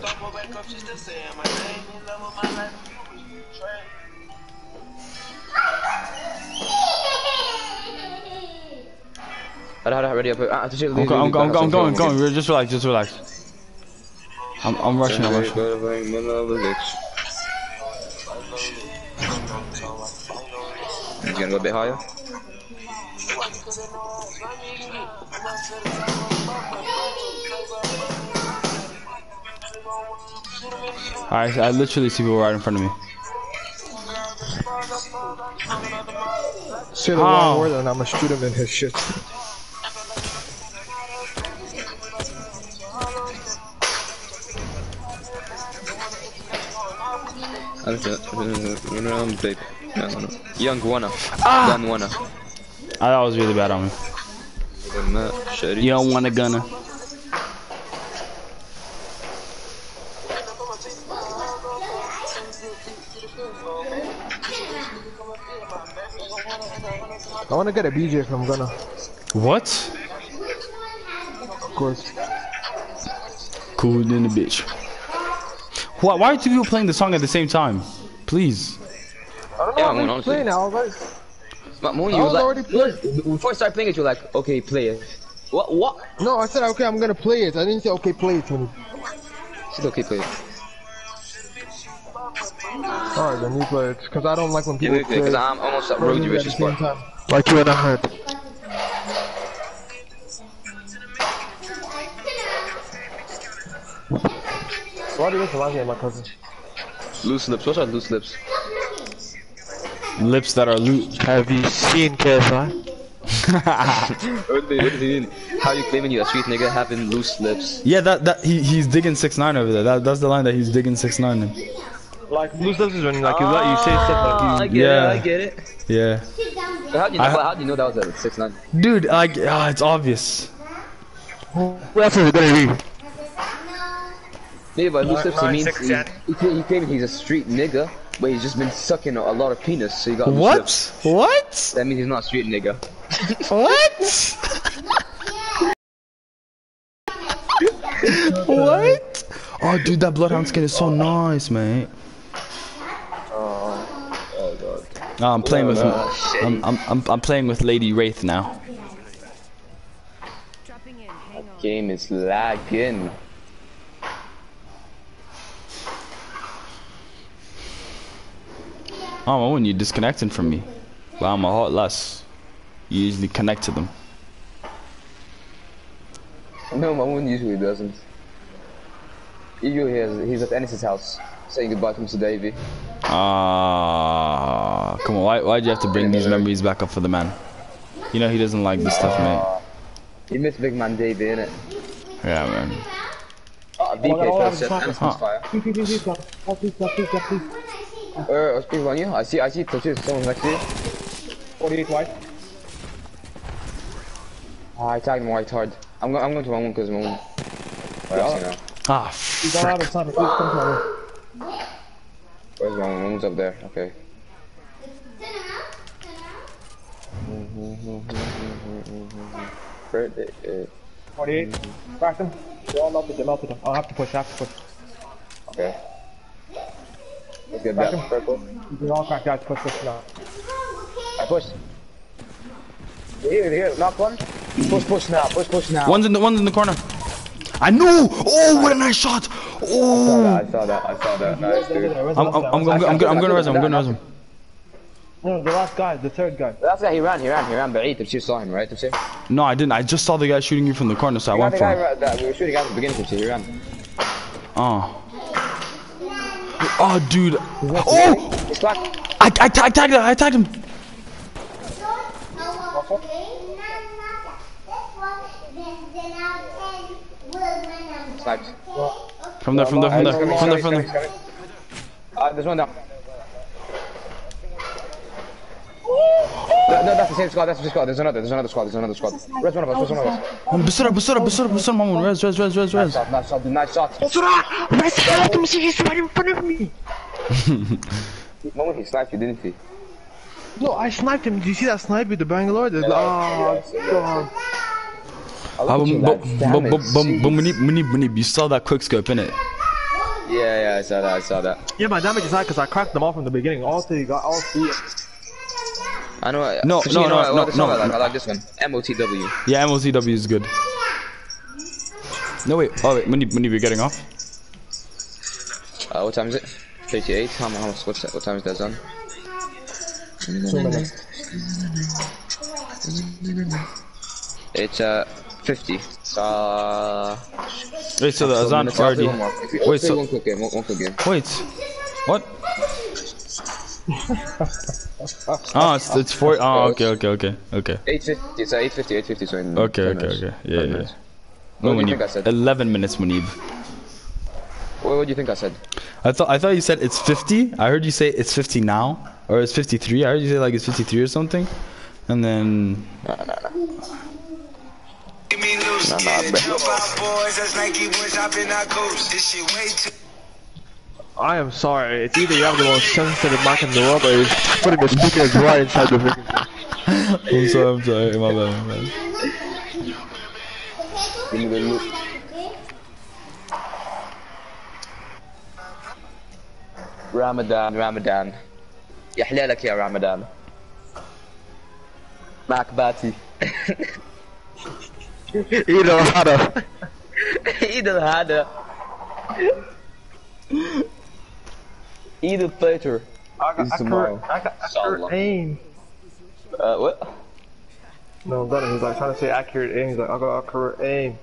I had it ready. up. I have to chill. I'm, go- I'm, go- I'm, I'm going, going. Just relax, just relax. I'm, I'm rushing, I'm rushing. He's gonna go a bit higher. I, I literally see people right in front of me. Say the How? wrong word and I'ma shoot him in his shit. Young Wanna. Ah! Gun Wanna. Ah, that was really bad on me. Shady. You don't want a gunner. I wanna get a BJ from Ghana, What? of course. Cool than the bitch. Why, why are two people playing the song at the same time? Please. I don't know, Yeah, I'm man, ready to honestly. play now, guys. But Moon, you was like already playing. Moon, before I start playing it, you're like, okay, play it. What? What? No, I said, okay, I'm gonna play it. I didn't say, okay, play it to me. Said, okay, play it. Alright, then you play it. Cause I don't like when people wait, play because I'm almost at road at you the same time. Like you and I heard. Why do you listen to my cousin? Loose lips. What's our loose lips? Lips that are loot. Have you seen KSI? <laughs> What do you- what you mean? How you claiming you a street nigga having loose lips? Yeah, that that he he's digging six nine over there. That that's the line that he's digging six nine in. Like, loose lips is when like you, let you say stuff like I you. get Yeah. it. I get it. Yeah. How do you know? I- how do you know that was a six nine? Dude, like ah, it's obvious. What else is it gonna be? Maybe by loose lips he means six, he, he, cla- he claiming he's a street nigga, but he's just been sucking a, a lot of penis, so he got What? lips. What? That means he's not a street nigga. What? what? Oh, dude, that bloodhound skin is so nice, mate. No, I'm playing with. Oh, shit. I'm, I'm I'm I'm playing with Lady Wraith now. Dropping in. Hang on. Game is lagging. Oh, when you're disconnecting from me, but I'm a lot less. You usually connect to them. No, Mamoon usually doesn't. Usually he has, he's at Ennis's house saying goodbye to Mr. Davey. Ah, come on. Why why'd you have to bring these memories back up for the man? You know he doesn't like this stuff, mate. You miss Big Man Davey, innit? Yeah, man. Oh, first fire. Please, please, please, please, oh, please, please, please, please. Uh, I was speaking on you. I see, I see touches. Someone's next to you. 48 white. Ah, I tagged him white hard. I'm, go I'm going to Mamoon because Mamoon. Where else now? Ah, He's all out of time. Please come to my room. Where's Mamoon? Mamoon's up there. Okay. Birthday. 48. Crack them. They all melted. They melted them. I'll have to push. I have to push. Okay. Let's get Crack that him. purple. They're all cracked out. Push, push now. I push. Here, here, knock one. Push, push now, push, push now. one's in the one's in the corner. I knew. Oh, what a nice shot. Oh. I saw that, I saw that. Nice, dude. Where's I'm the I'm last I'm guy? I'm, I'm, I'm, I'm gonna res him. I'm gonna res him. No, the last guy. The third guy. That's guy, he ran, he ran, he ran. بعيد تمشي saw him, right? تمشي. No, I didn't. I just saw the guy shooting you from the corner, so I The went guy for him. ra- that we were shooting at the beginning, تمشي, he ran. Oh. Oh, dude. Oh, He's back. I, I, ta- I tagged him. I tagged him. Sniped. From there, from there, from there, from there, from there. coming. Uh, there's one down. No, no, that's the same squad, that's the same squad. There's another, there's another squad, there's another squad. Rest one of us, rest one of us. Basura, Basura, Basura, Basura, Mamun. Res, res, res, res, res. Shot, nice shot, dude, nice shot. He's right in front of me. Moment <laughs> he sniped you, didn't he? No, I sniped him. Did you see that snipe with the Bangalore? The, oh, God. Oh, Ah, look but, at you, but, lads, but, damn but, it. but, but Munib, Munib, Munib, you saw that quick scope, innit? Yeah, yeah, I saw that, I saw that. Yeah, my damage is high because I cracked them all from the beginning. All three got all three. I know. uh, No, Actually, no, you know no, no, no, I like. I like this one. MOTW. Yeah, MOTW is good. No, wait. Oh, wait. Munib, Munib, you're getting off? Uh, what time is it? 38. How, how much? What's that? What time is that zone? It's uh 50. Uh, Wait, so the so Azan minutes, already. one more. Wait, let's so- one quick game. One, one quick game. Wait. What? <laughs> oh, it's, it's four. Oh, okay, okay, okay, okay. 850. It's uh, 850. 850. So in Okay, okay, minutes. okay. Yeah, yeah. minutes. No, What do you Munib. think I said? 11 minutes, Munib. What, what do you think I said? I thought I thought you said it's 50. I heard you say it's 50 now, or it's 53. I heard you say like it's 53 or something, and then Give me loose, Nah, nah, get it. bro. Out, boys. That's Nike boys hopping our coast. This shit way too. I am sorry. It's either you have the most sensitive mic in the world or you're putting the speakers right inside the freaking <laughs> I'm sorry, I'm sorry, my bad, my bad. Give me the loot. Ramadan, Ramadan. يا حلالك يا رمضان. معك باتي. <laughs> Either Hada. عيد هذا. <laughs> Either better. I got, I tomorrow. I got accurate aim. Uh, what? No, Gunna, he's like trying to say accurate aim. He's like, I got accurate aim.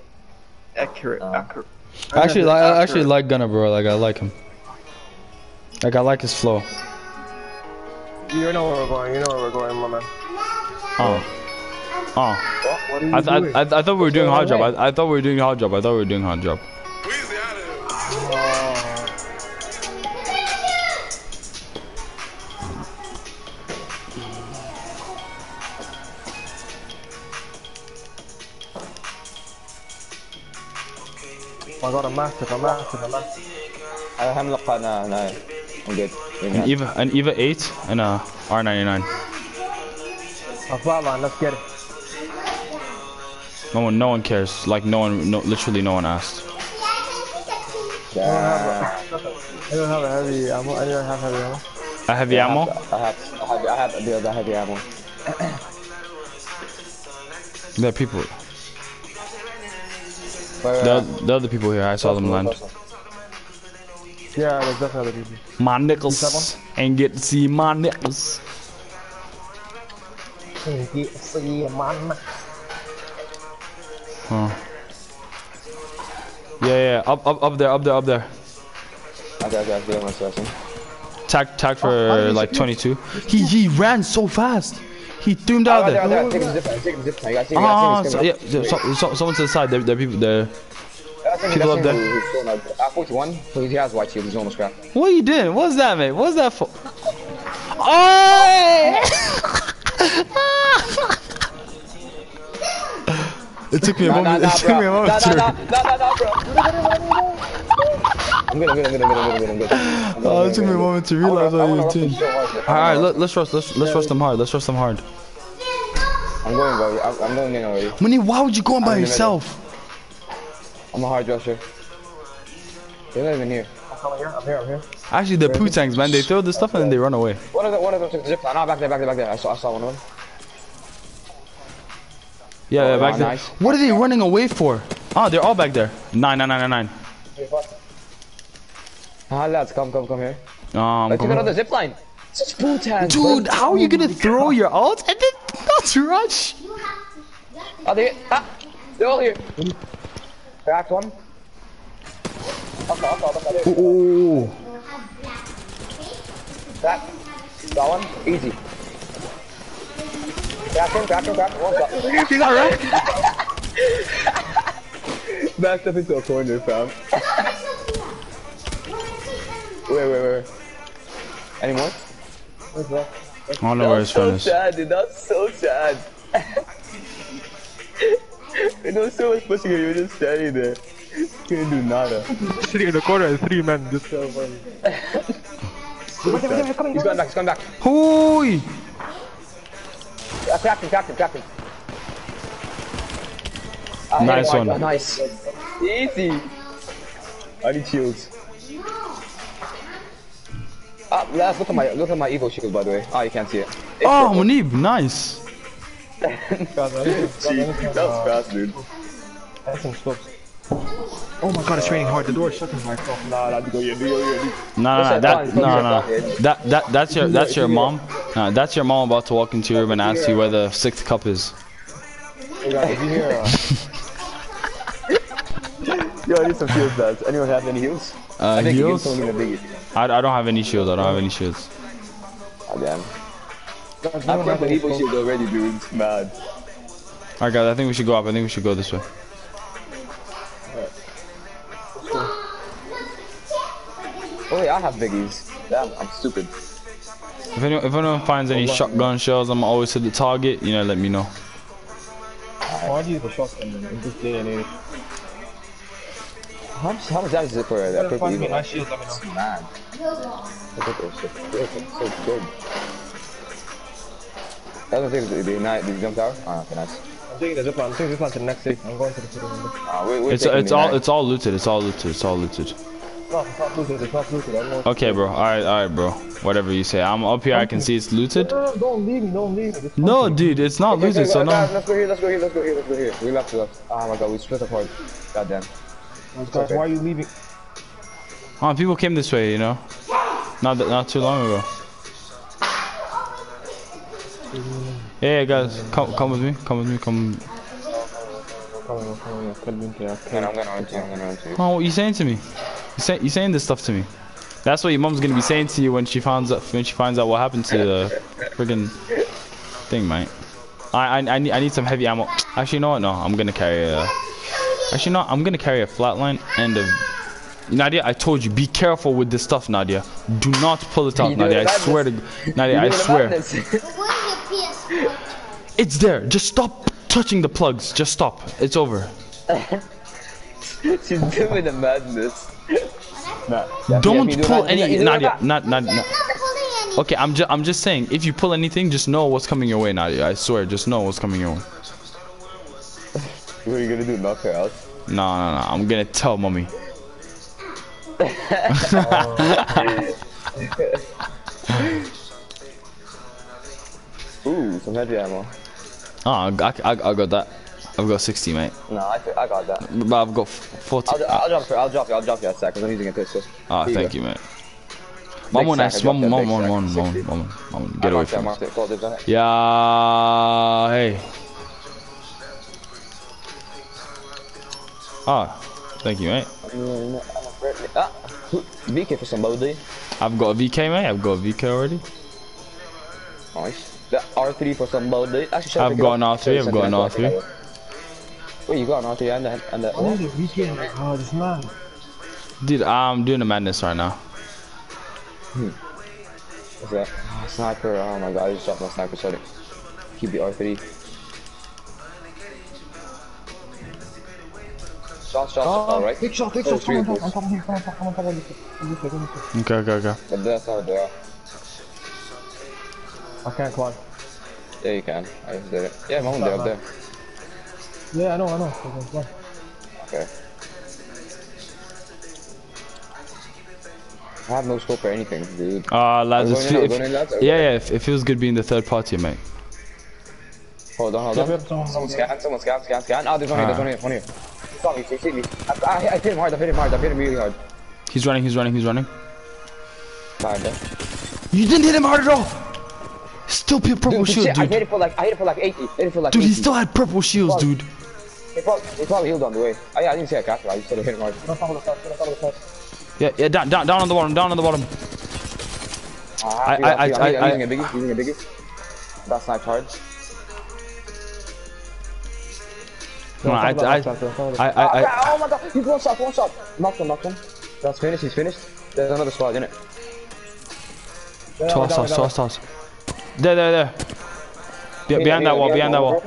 Accurate, uh. accurate. I actually, like, accurate. I actually like Gunna, bro. Like, I like him. Like, I like his flow. You know where we're going. You know where we're going, my man. Oh. Oh. What, what I, I, th I, th I, thought we were doing hard job. I, I thought we were doing hard job. I thought we were doing hard job. I got a massive, a massive, a massive. I have look no, no. I'm good. An not. Eva, an Eva 8 and a R99. A flatline, let's get it. No one, no one cares. Like no one, no, literally no one asked. Yeah. I don't have a heavy ammo. I don't have heavy ammo. A heavy I ammo? I have, I have, I have, I have, I have the ammo. There are people. Where, The, uh, the other people here, I saw them land. Yeah, there's definitely other people. My nickels. And get to see my nickels. And get to see Huh. Yeah, yeah, up, up, up there, up there, up there. okay, okay, I see my session. Tag, tag for like 22. He, he ran so fast. He threw out Oh, there, there. there, take him zip line, take him zip line. You guys see me, Ah, so, yeah, so, so, so, someone to the side. There, there are people there. see me, people up guys see there. who's going out. Ah, 41, so he has white shield, he's almost cracked. What you doing? What's that, mate? What's that for? Oh! <laughs> it took me a Nah, nah, moment. nah, it took me a moment Nah, to. nah, nah, nah, nah, bro. I'm good, I'm good, I'm good, I'm good, I'm good, I'm good. I'm good. <laughs> Oh, it took me a moment to realize I what you wanna were rush doing. him so hard. All right, let, let's rush. Let's let's rush them hard. Let's rush them hard. I'm going, bro. I'm, I'm going in already. Mani, why would you go in by I'm in the middle. yourself? I'm a hard rusher. They're not even here. I'm here, I'm here, I'm here. Actually, they're poo tanks, man. They throw this stuff and then they run away. One of them, one of them took the zip line. No, back there, back there, back there. I saw, I saw one of them. Yeah, Oh, yeah, back wow, there. nice. What are they running away for? Oh, they're all back there. Nine, nine, nine, nine, nine. Ah, lads, come, come, come here. Um, Let's come take on. another zip line. Such boom tags. Dude, how are you gonna throw your ult and then not rush? Oh, they, ah, they're all here. Cracked one. Up, up, up, up, up. Ooh. Crack. Got one. Easy. Crack him, crack him, crack him. One shot. <laughs> You got right? <laughs> Backed up into a corner, fam. Wait, wait, wait. Any more? I don't know where his friend is. sad, dude. That's so sad. <laughs> it was so much pushing you. You were just standing there. Couldn't do nada. Sitting in the corner and three men just uh, He's coming back. He's coming back. Hooey! Uh, cracked him, cracked him, cracked him. Nice one. Ah, nice. Easy. I need shields. Ah, let's look at my look at my Evo shield by the way. Ah, you can't see it. Oh, Munib, nice. <laughs> <laughs> That was fast, dude. Oh my god, it's raining hard. The door is shutting myself. Nah, nah, go here, go here, go here. No, no, no, that? that, Fine, no, fine, no, fine. that, that, that's your, that's your mom. No, that's your mom about to walk into your room and ask you where the sixth cup is. Hey guys, if you hear, uh... <laughs> Yo, I need some shields, lads. Anyone have any heals? Uh, I think heals? heals don't. I, I don't have any shields. I don't have any shields. Oh, damn. I've got an Evo shield already, dude. It's mad. Alright, guys, I think we should go up. I think we should go this way. Oh, yeah, I have biggies. Damn, I'm stupid. If anyone, if anyone finds any shotgun shells, I'm always hit the target. You know, let me know. Why do you use a shotgun in this day and age? How much, how much damage is it for that purple Evo? nice shields, let me know. Man. Look at this shit. It's so good. That's the thing, the, the, night, the jump tower? Ah, okay, nice. I'm taking the zip line. I'm taking the zip line to the next safe. I'm going to the city window. Ah, we, we're It's it's all it's all looted. It's all looted. It's all looted. No, it's not looted. It's not looted. I don't know. Okay, bro. All right, all right, bro. Whatever you say. I'm up here. I can see it's looted. No, no, no, don't leave me. Don't leave me. Just No, dude, it's not Okay, looted. okay, So guys, no. let's go here, let's go here, let's go here, let's go here, let's go here. We left, we left. Oh my god, we split apart. God damn. Guys, why are you leaving? Oh, people came this way. You know, not that, not too long ago. Yeah, yeah, guys, come come with me. Come with me. Come. Oh, what you saying to me? You say you saying this stuff to me? That's what your mom's gonna be saying to you when she finds out when she finds out what happened to the friggin' thing, mate. I I I need, I need some heavy ammo. Actually, you know what? No, I'm gonna carry a. Actually, no, I'm gonna carry a flatline and a. Nadia, I told you, be careful with this stuff, Nadia. Do not pull it out, Nadia. I madness. swear to Nadia, You're I doing swear. madness. <laughs> It's there. Just stop touching the plugs. Just stop. It's over. She's doing the madness. Nah. Don't yeah, do pull any. you do Nadia, that. not not. not Okay, I'm just I'm just saying, if you pull anything, just know what's coming your way, Nadia. I swear, just know what's coming your way. What are you gonna do? Knock her out? No, no, no. I'm gonna tell mommy. <laughs> Oh. Ooh, some heavy ammo. Oh, I, I, I got that. I've got 60, mate. No, I, I got that. But I've got 40. I'll, I'll drop you. I'll drop you. I'll drop you a sec because I'm using a pistol. Ah, thank you, you mate. Mom one S, mom, get away from me. Yeah, hey. Ah, thank you, mate. Ah, VK for somebody. I've got a VK, mate. I've got a VK already. Nice. The R3 for somebody. Actually, I I've got an R3, I've got an R3. I. Wait, you got an R3 and the and the. I need a weekend. Oh, this man. Dude, I'm doing a madness right now. What's that? Ah, sniper. Oh my god, I just dropped my sniper. Sorry. Keep the R3. Shots, shots, all right. Big shot, big Oh, shot. Come on, of top, come on, top, come on, come on, top, come on, top, come on, top. Okay, okay, okay. But that's how they are. I can't climb. Yeah, you can. I just did it. Yeah, my one there up there. Yeah, I know, I know. Okay, go. Okay. I have no scope or anything, dude. Uh, lads, Are it's, going in? If, in, lads? Are yeah, yeah, it, it feels good being the third party, mate. Hold on, hold on. yep, someone- Someone scan, someone scan, scan, scan. Ah, there's one here, there's Ah. one here, one here. He's on me, he's hit me. I, I, I hit him hard, I hit him hard, I hit him really hard. He's running, he's running, he's running. Hard, eh? You didn't hit him hard at all! Still purple Dude, shield, shit, I hit dude. it for like, I hit it for like 80. Hit it for like Dude, 80. he still had purple shields, Fuck. dude. He probably, he probably healed on the way. Oh yeah, I didn't see a capture, I just said I hit him hard. Yeah, yeah, down, down, down on the bottom, down on the bottom. Ah, I- I'm, I- I'm, I- I'm I- using a biggie, using a biggie. That sniped hard. Come on, I, I, I, I, I, Ah, oh my god, he's one shot, one shot. Knocked him, knocked him. That's finished, he's finished. There's another squad in it. toss, toss, toss, toss. There, there, there. Be- behind that wall, behind that wall.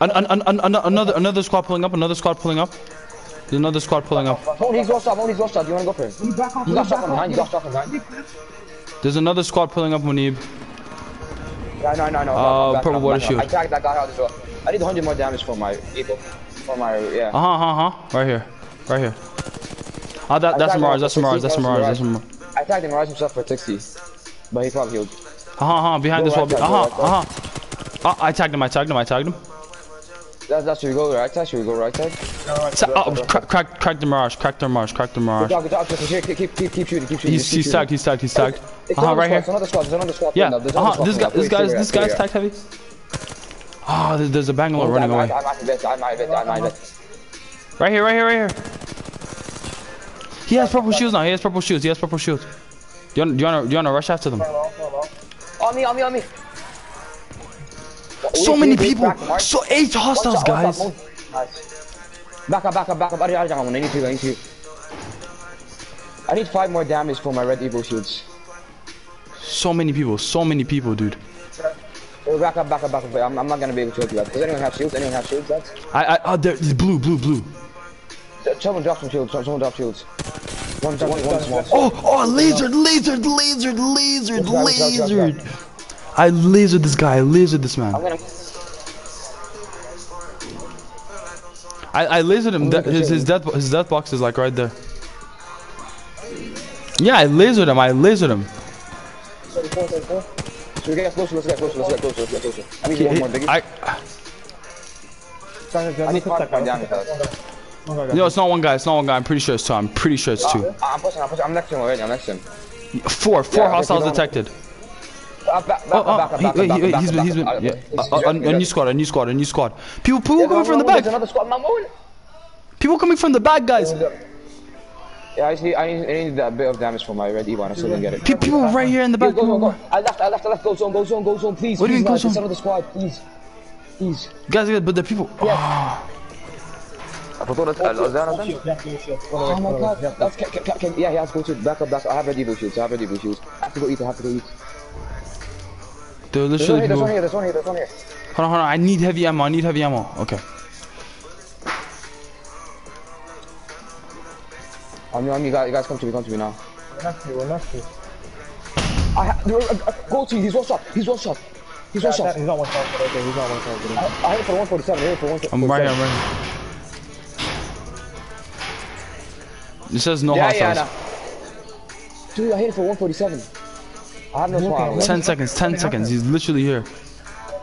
An, an, an, an, an- another, another squad pulling up, another squad pulling up. There's another squad pulling up. Oh, he's one shot, oh, he's one shot. Do you wanna go for him? You got shot from behind, you got shot from behind. There's another squad pulling up, Munib. Yeah, no, no, no. Uh, purple water back, shield. I tagged that guy out as well. I need 100 more damage for my eagle. For my, yeah. Uh huh, uh huh. Right here, right here. Ah, that, that's a Mirage, that's a Mirage, that's a Mirage, that's a Mirage. I tagged him Mirage himself for 60. But he probably healed. Uh huh, uh huh. Behind Go this wall. right Uh side, huh, uh-huh. Uh, I tagged him, I tagged him, I tagged him. That, that should we go right side? Should we go right side? Ta- oh, crack, crack, crack the Mirage, crack the Mirage, crack the Good Mirage. job, good job. Keep, keep, keep, shooting, keep shooting. He's, keep he's tagged, he's tagged, he's tagged. Uh huh, right here. It's another squad, there's another squad. Yeah, uh huh. This guy, this guy's, this guy's tagged heavy. Ah, there- there's a Bangalore oh, it. running away. I'm out of it, I'm out of it, I'm out of it. Right here, right here, right here. He has purple shoes now. He has purple shoes. He has purple shoes. Do you want, do you want to, do you want to rush after them? On me, on me, on me. So Wait, many wait, people. back, So eight hostiles, shot, guys. shot, Nice. Back up, back up, back up. I need, I need two, I need two. I need five more damage for my red Evo shields. So many people. So many people, dude. Oh, back up, back up, back up. I'm, I'm not gonna be able to help you guys. Does anyone have shields? Anyone have shields, lads? I, I, oh, there, blue, blue, blue. Someone drop some shields. Someone drop shields. One, one, one. Oh, oh, lasered, lasered, lasered, lasered, lasered. I lasered this guy. I lasered this man. I'm gonna. I, I lasered him. His, his death, his death box is like right there. Yeah, I lasered him. I lasered him. Should we get closer? Let's get closer. Let's get closer. Let's get closer. I need one more biggie. I, I need five more damage. no, it's not one guy. It's not one guy. I'm pretty sure it's two. I'm pretty sure it's two. I'm pushing. I'm pushing. I'm next to him already. I'm next to him. Four, four Yeah, hostiles detected. Uh, back, back, Oh, oh, he, back, up, wait, back, he, up, wait, back, he's up, been, back he's up. been, Uh, yeah. A, he's a, a, running, a new squad, a new squad, a new squad. People, people running. coming from the There's back. another squad. Mamoon. People coming from the back, guys. Yeah, I need, I need, I need a bit of damage for my red Evo and I still didn't get it. Pe- People right here in the Go, back. go, go, go. I left, I left, I left. Go zone, go zone, go zone, please. What do you mean, go lads, It's zone? another squad, please. Please. Guys, guys, but the people. I forgot that. Uh, that oh my god. That's, can, can, can, yeah, he has to go to back up, back up. I have red Evo shields. I have red Evo shields. I have to go eat. I have to go eat. They're There's one literally here. There's one here. There's one here. There's one here. Hold on, hold on. I need heavy ammo. I need heavy ammo. Okay. On me, on me, guys. You guys come to me. Come to me now. We're not to, we're not to. I ha- uh, uh, go to. He's one shot. He's one shot. He's one shot. He's not one shot, but okay, he's not one shot. but okay. I hit it for 147. I hit it for 147. I'm right here. I'm right here. It says no Yeah, yeah, hostiles. nah. Dude, I hit for 147. I have no smile. Ten seconds. Ten seconds. He's literally here.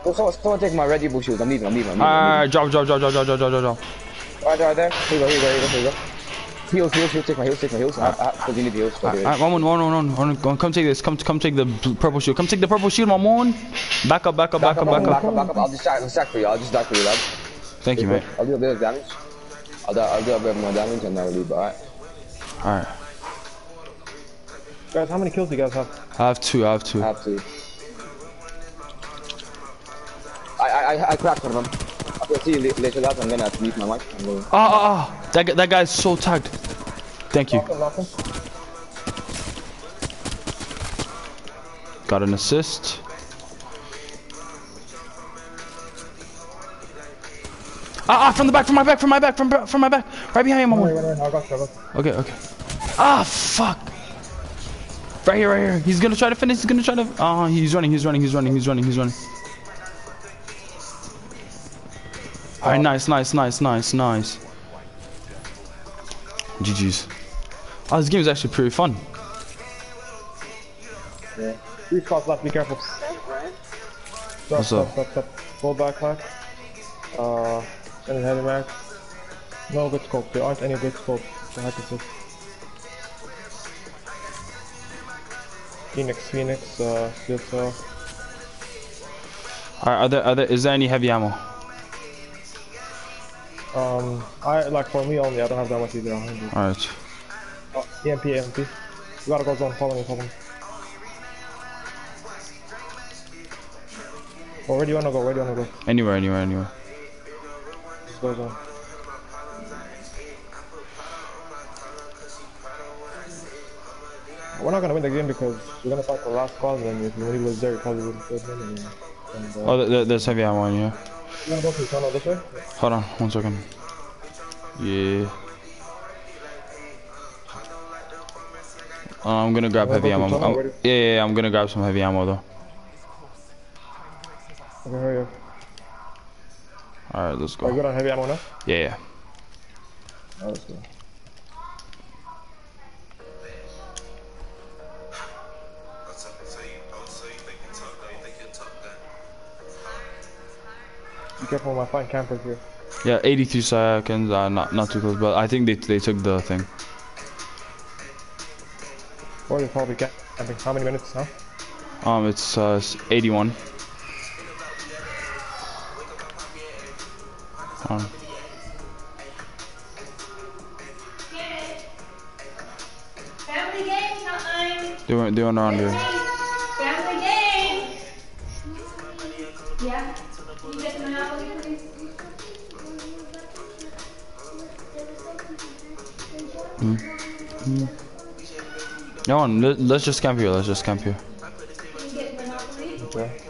Someone, someone take my Reggie Bull shoes. I'm leaving, I'm leaving, I'm leaving. I'm leaving. Alright, drop, drop, drop, drop, drop, drop, drop, drop, drop. Right there, right there. Here you go, here you go, here you go, here you go. Heals, heals, heals, take my heals, take my heals. Because ah, ah, you need the heals. for the- Alright, one, one, one, one, one, one, come take this. Come, come take the bl- purple shield. Come take the purple shield, Mamon. Back up, back up, back up, back back up. up, back up. I'll just sack, I'll sack for you. I'll just die for you, lad. Thank you, mate. I'll do a bit of damage. I'll do, I'll do a bit more damage and then I'll leave, alright? Alright, Guys, how many kills do you guys have? I have two. I have two. I have to. I, I, I, I cracked one of them. I'll see you later, lads. I'm gonna have to mute my mic. I'm going. Ah. That, guy- that guy's so tagged. Thank you. Got an assist. Ah, ah, from the back, from my back, from my back, from, from my back. Right behind you, Wait, Mamon. wait, wait, I got you, I got you. Okay, okay. Ah, fuck. Right here, right here. He's gonna try to finish. He's gonna try to. Ah, he's running. He's running. He's running. He's running. He's running. All right, nice, nice, nice, nice, nice. GG's. Oh, this game is actually pretty fun. Three spots left, be careful. Stop, What's stop, up? stop, stop. Full back hack. Uh, any heavy max. No good scope. There aren't any good scopes to hack assist. Phoenix, Phoenix, uh, Shield Cell. All right, are there, are there, is there any heavy ammo? Um, I like for me only. I don't have that much either. All right. Oh, EMP, EMP. You gotta go zone. Follow me, follow me. Oh, where do you wanna go? Where do you wanna go? Anywhere, anywhere, anywhere. Let's go zone. We're not gonna win the game because we're gonna fight the last cause and if we was there, we probably would have him. And, uh, Oh, there- there, there's heavy ammo in here. You wanna go to tunnel this way? Hold on, one second. Yeah. Uh, I'm gonna grab heavy ammo. I'm- yeah, yeah, I'm gonna grab some heavy ammo though. Okay, hurry up. All right, let's Are you go. good on heavy ammo now? Yeah, yeah. Oh, let's go. Be careful with my fine campers here. Yeah, 83 seconds. Uh, not not too close, but I think they they took the thing. Or they probably camping. How many minutes now? Um, it's uh s- 81. Um, Family game time. doing doing around here. Mm -hmm. No, let's just camp here. Let's just camp here. Okay.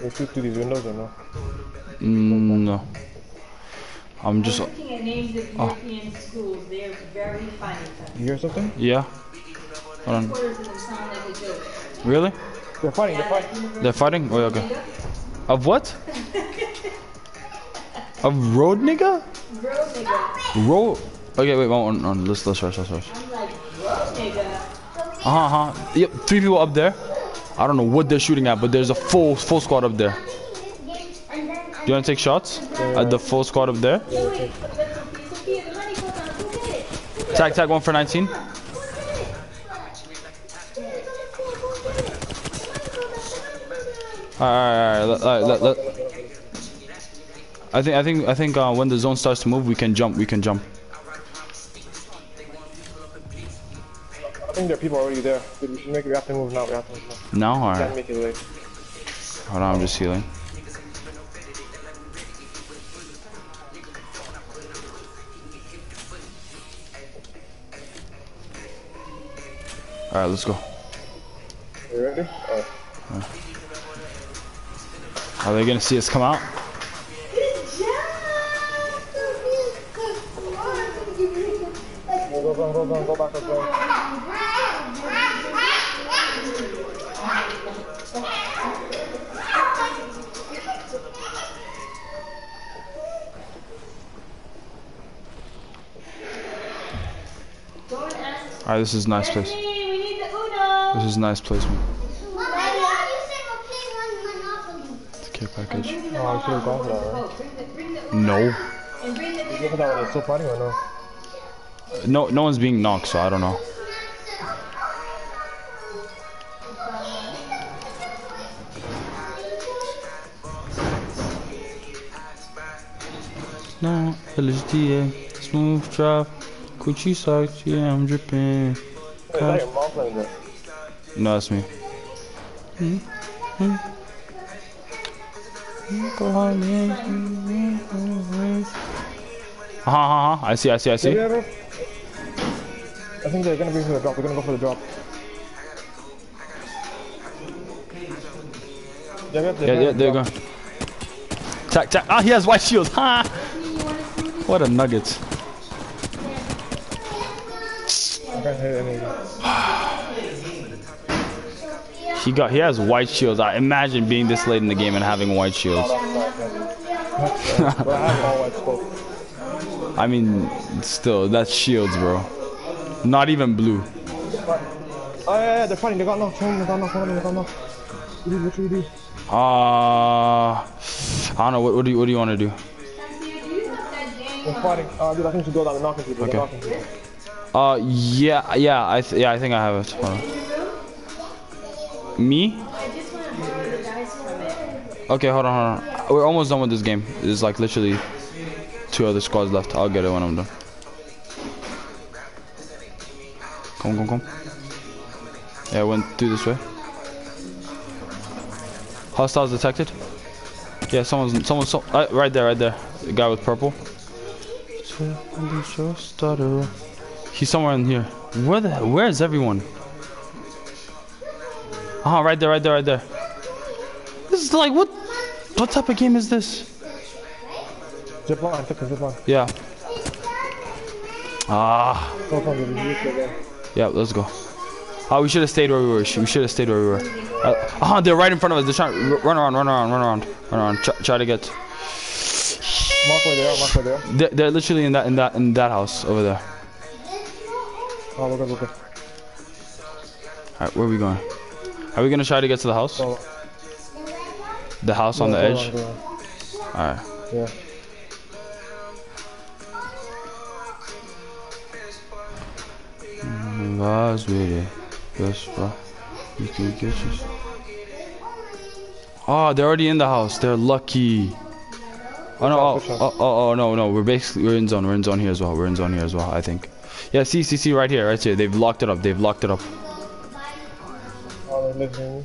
Can you shoot, can you shoot through these windows or no? Mm, no. I'm just. Looking at names of Oh. European schools, they're very funny. You hear something? Yeah. Hold on. Quarters of them sound like. Really? They're fighting, they're fighting. They're fighting? Oh, okay. Of what? <laughs> Of road nigga? Bro nigga. Road. Okay, wait, one, one, one. Let's let's rush, let's rush. I'm like, bro nigga. Uh huh, uh huh. Yep, three people up there. I don't know what they're shooting at, but there's a full full squad up there. Do you wanna take shots at the full squad up there? Tag tag one for 19. Alright, alright, alright. Let, let, let. I think I think I think uh, when the zone starts to move, we can jump. We can jump. I think there are people already there. Dude, we should make it, we have to move now, we have to move No, now. all Can't make it late. Hold on, I'm just healing. All right, let's go. You ready? Alright. Are they gonna see us come out? Go, go, go, go, go, go back Alright, this is nice place. This is nice placement. It's a care package. No, I should have gone for that, right? No. No. No one's being knocked, so I don't know. No, LSDA, smooth drop, Gucci socks, yeah, I'm dripping. Is that your mom playing that? No, that's me. Uh huh, uh huh. I see, I see, I see. I think they're gonna bring for the drop. They're gonna go for the drop. Yeah, yeah, Yeah, yeah, there you go. Tack, tack. Ah, he has white shield. Ha! What a nugget. I <sighs> can't hit any. He got, he has white shields. I imagine being this late in the game and having white shields. I have all white scope. I mean, still, that's shields, bro. Not even blue. Oh yeah, yeah, they're fighting. They got knocked. They got knocked. They got knocked. What do you, what do you do? Uh, I don't know. What, what do you, what do you want to do? They're fighting. Uh, dude, I think we should go down and knock into people. They're Okay. knocking people. Uh, yeah, yeah, I, th yeah, I think I have it. Hold on. Me? Okay, hold on, hold on. We're almost done with this game. There's like literally two other squads left. I'll get it when I'm done. Come, come, come. Yeah, I went through this way. Hostiles detected. Yeah, someone's, someone's, so, uh, right there, right there. The guy with purple. He's somewhere in here. Where the where is everyone? Uh huh, right there, right there, right there. This is like what what type of game is this? Zip line. Zip line. Yeah. Ah, yeah, let's go. Oh, we should have stayed where we were. We should have stayed where we were. Uh huh, they're right in front of us. They're trying run around, run around, run around, run around. Try, try to get. Mark where they are. Mark where they are. They're, they're literally in that in that in that house over there. Oh, we're good. Alright, where are we going? Are we gonna try to get to the house? Go. The house on the edge. on, go on. Alright. Yeah. Vibes with it. That's. You can get your. Oh, they're already in the house. They're lucky. Oh no! Oh, oh, oh, oh no! No, we're basically we're in zone. We're in zone here as well. We're in zone here as well. I think. Yeah, see, see, see, right here, right here. They've locked it up. They've locked it up. Oh, they're listening.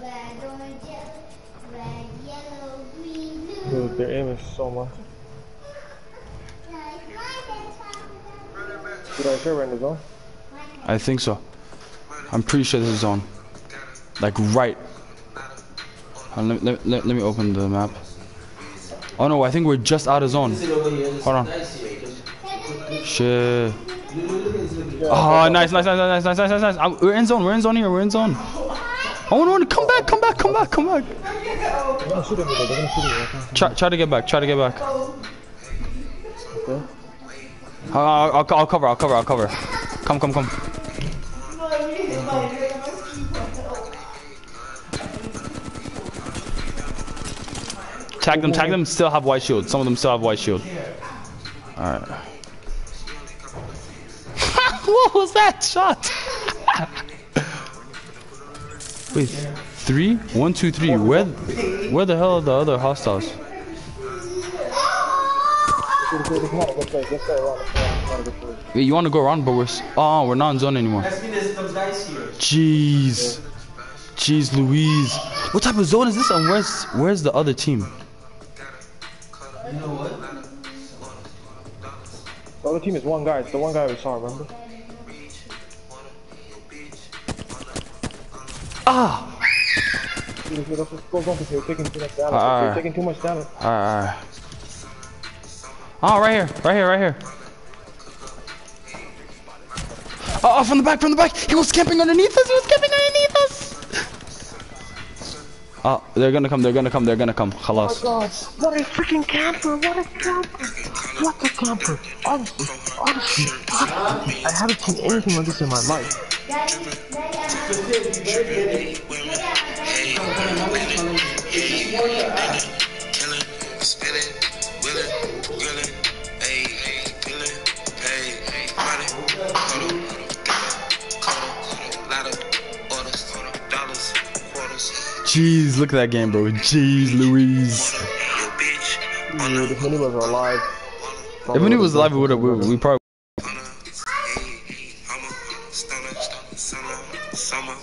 Red, orange, yellow. Red, yellow, green, blue. Dude, their aim is so much. Dude, I sure we're in the zone. I think so. I'm pretty sure this is zone. Like right. Uh, let, let, let, let me open the map. Oh no, I think we're just out of zone. Hold on. Shit. Oh, nice, nice, nice, nice, nice, nice, nice, nice. Uh, We're in zone. We're in zone here. We're in zone. Oh no, no, come back, come back, come back, come back. They're gonna shoot at me though. They're gonna shoot at me. Okay. Try, try to get back. Try to get back. Uh, I'll, I'll, I'll cover. I'll cover. I'll cover. Come, come, come. Tag them. Tag them. Still have white shield. Some of them still have white shield. All right. <laughs> what was that shot? <laughs> Wait, three? One, two, three. Where, where the hell are the other hostiles? Wait, you want to go around, but we're oh, we're not in zone anymore. Jeez, jeez, Louise. What type of zone is this? And where's where's the other team? The other team is one guy. It's the one guy we saw, remember? Ah, Dude, dude, let's just go zone because you're taking too much damage. Ah. You're taking too much damage. all right, right. Oh, right here, right here, right here. Oh, oh, from the back, from the back. He was camping underneath us. He was camping underneath us. Oh, they're gonna come. They're gonna come. They're gonna come. Khalas. God, what a freaking camper! What a camper! What a camper! Honestly, honestly, honestly, I haven't seen anything like this in my life. Killing, Jeez, look at that game, bro. Jeez, Louise. Dude, if many of us are alive. If when was alive, we would have. We, we probably. Hunter, ayy, Hummer, summer, summer,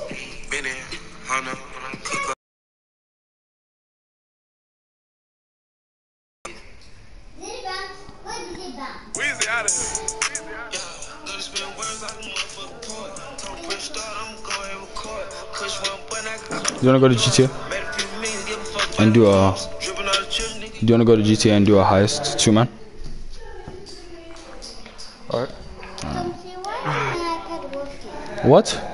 you wanna go to GTA Made a few million, give a fuck and do a? Dripping out the chip, nigga. Do you wanna go to GTA and do a heist, two man? Alright. What?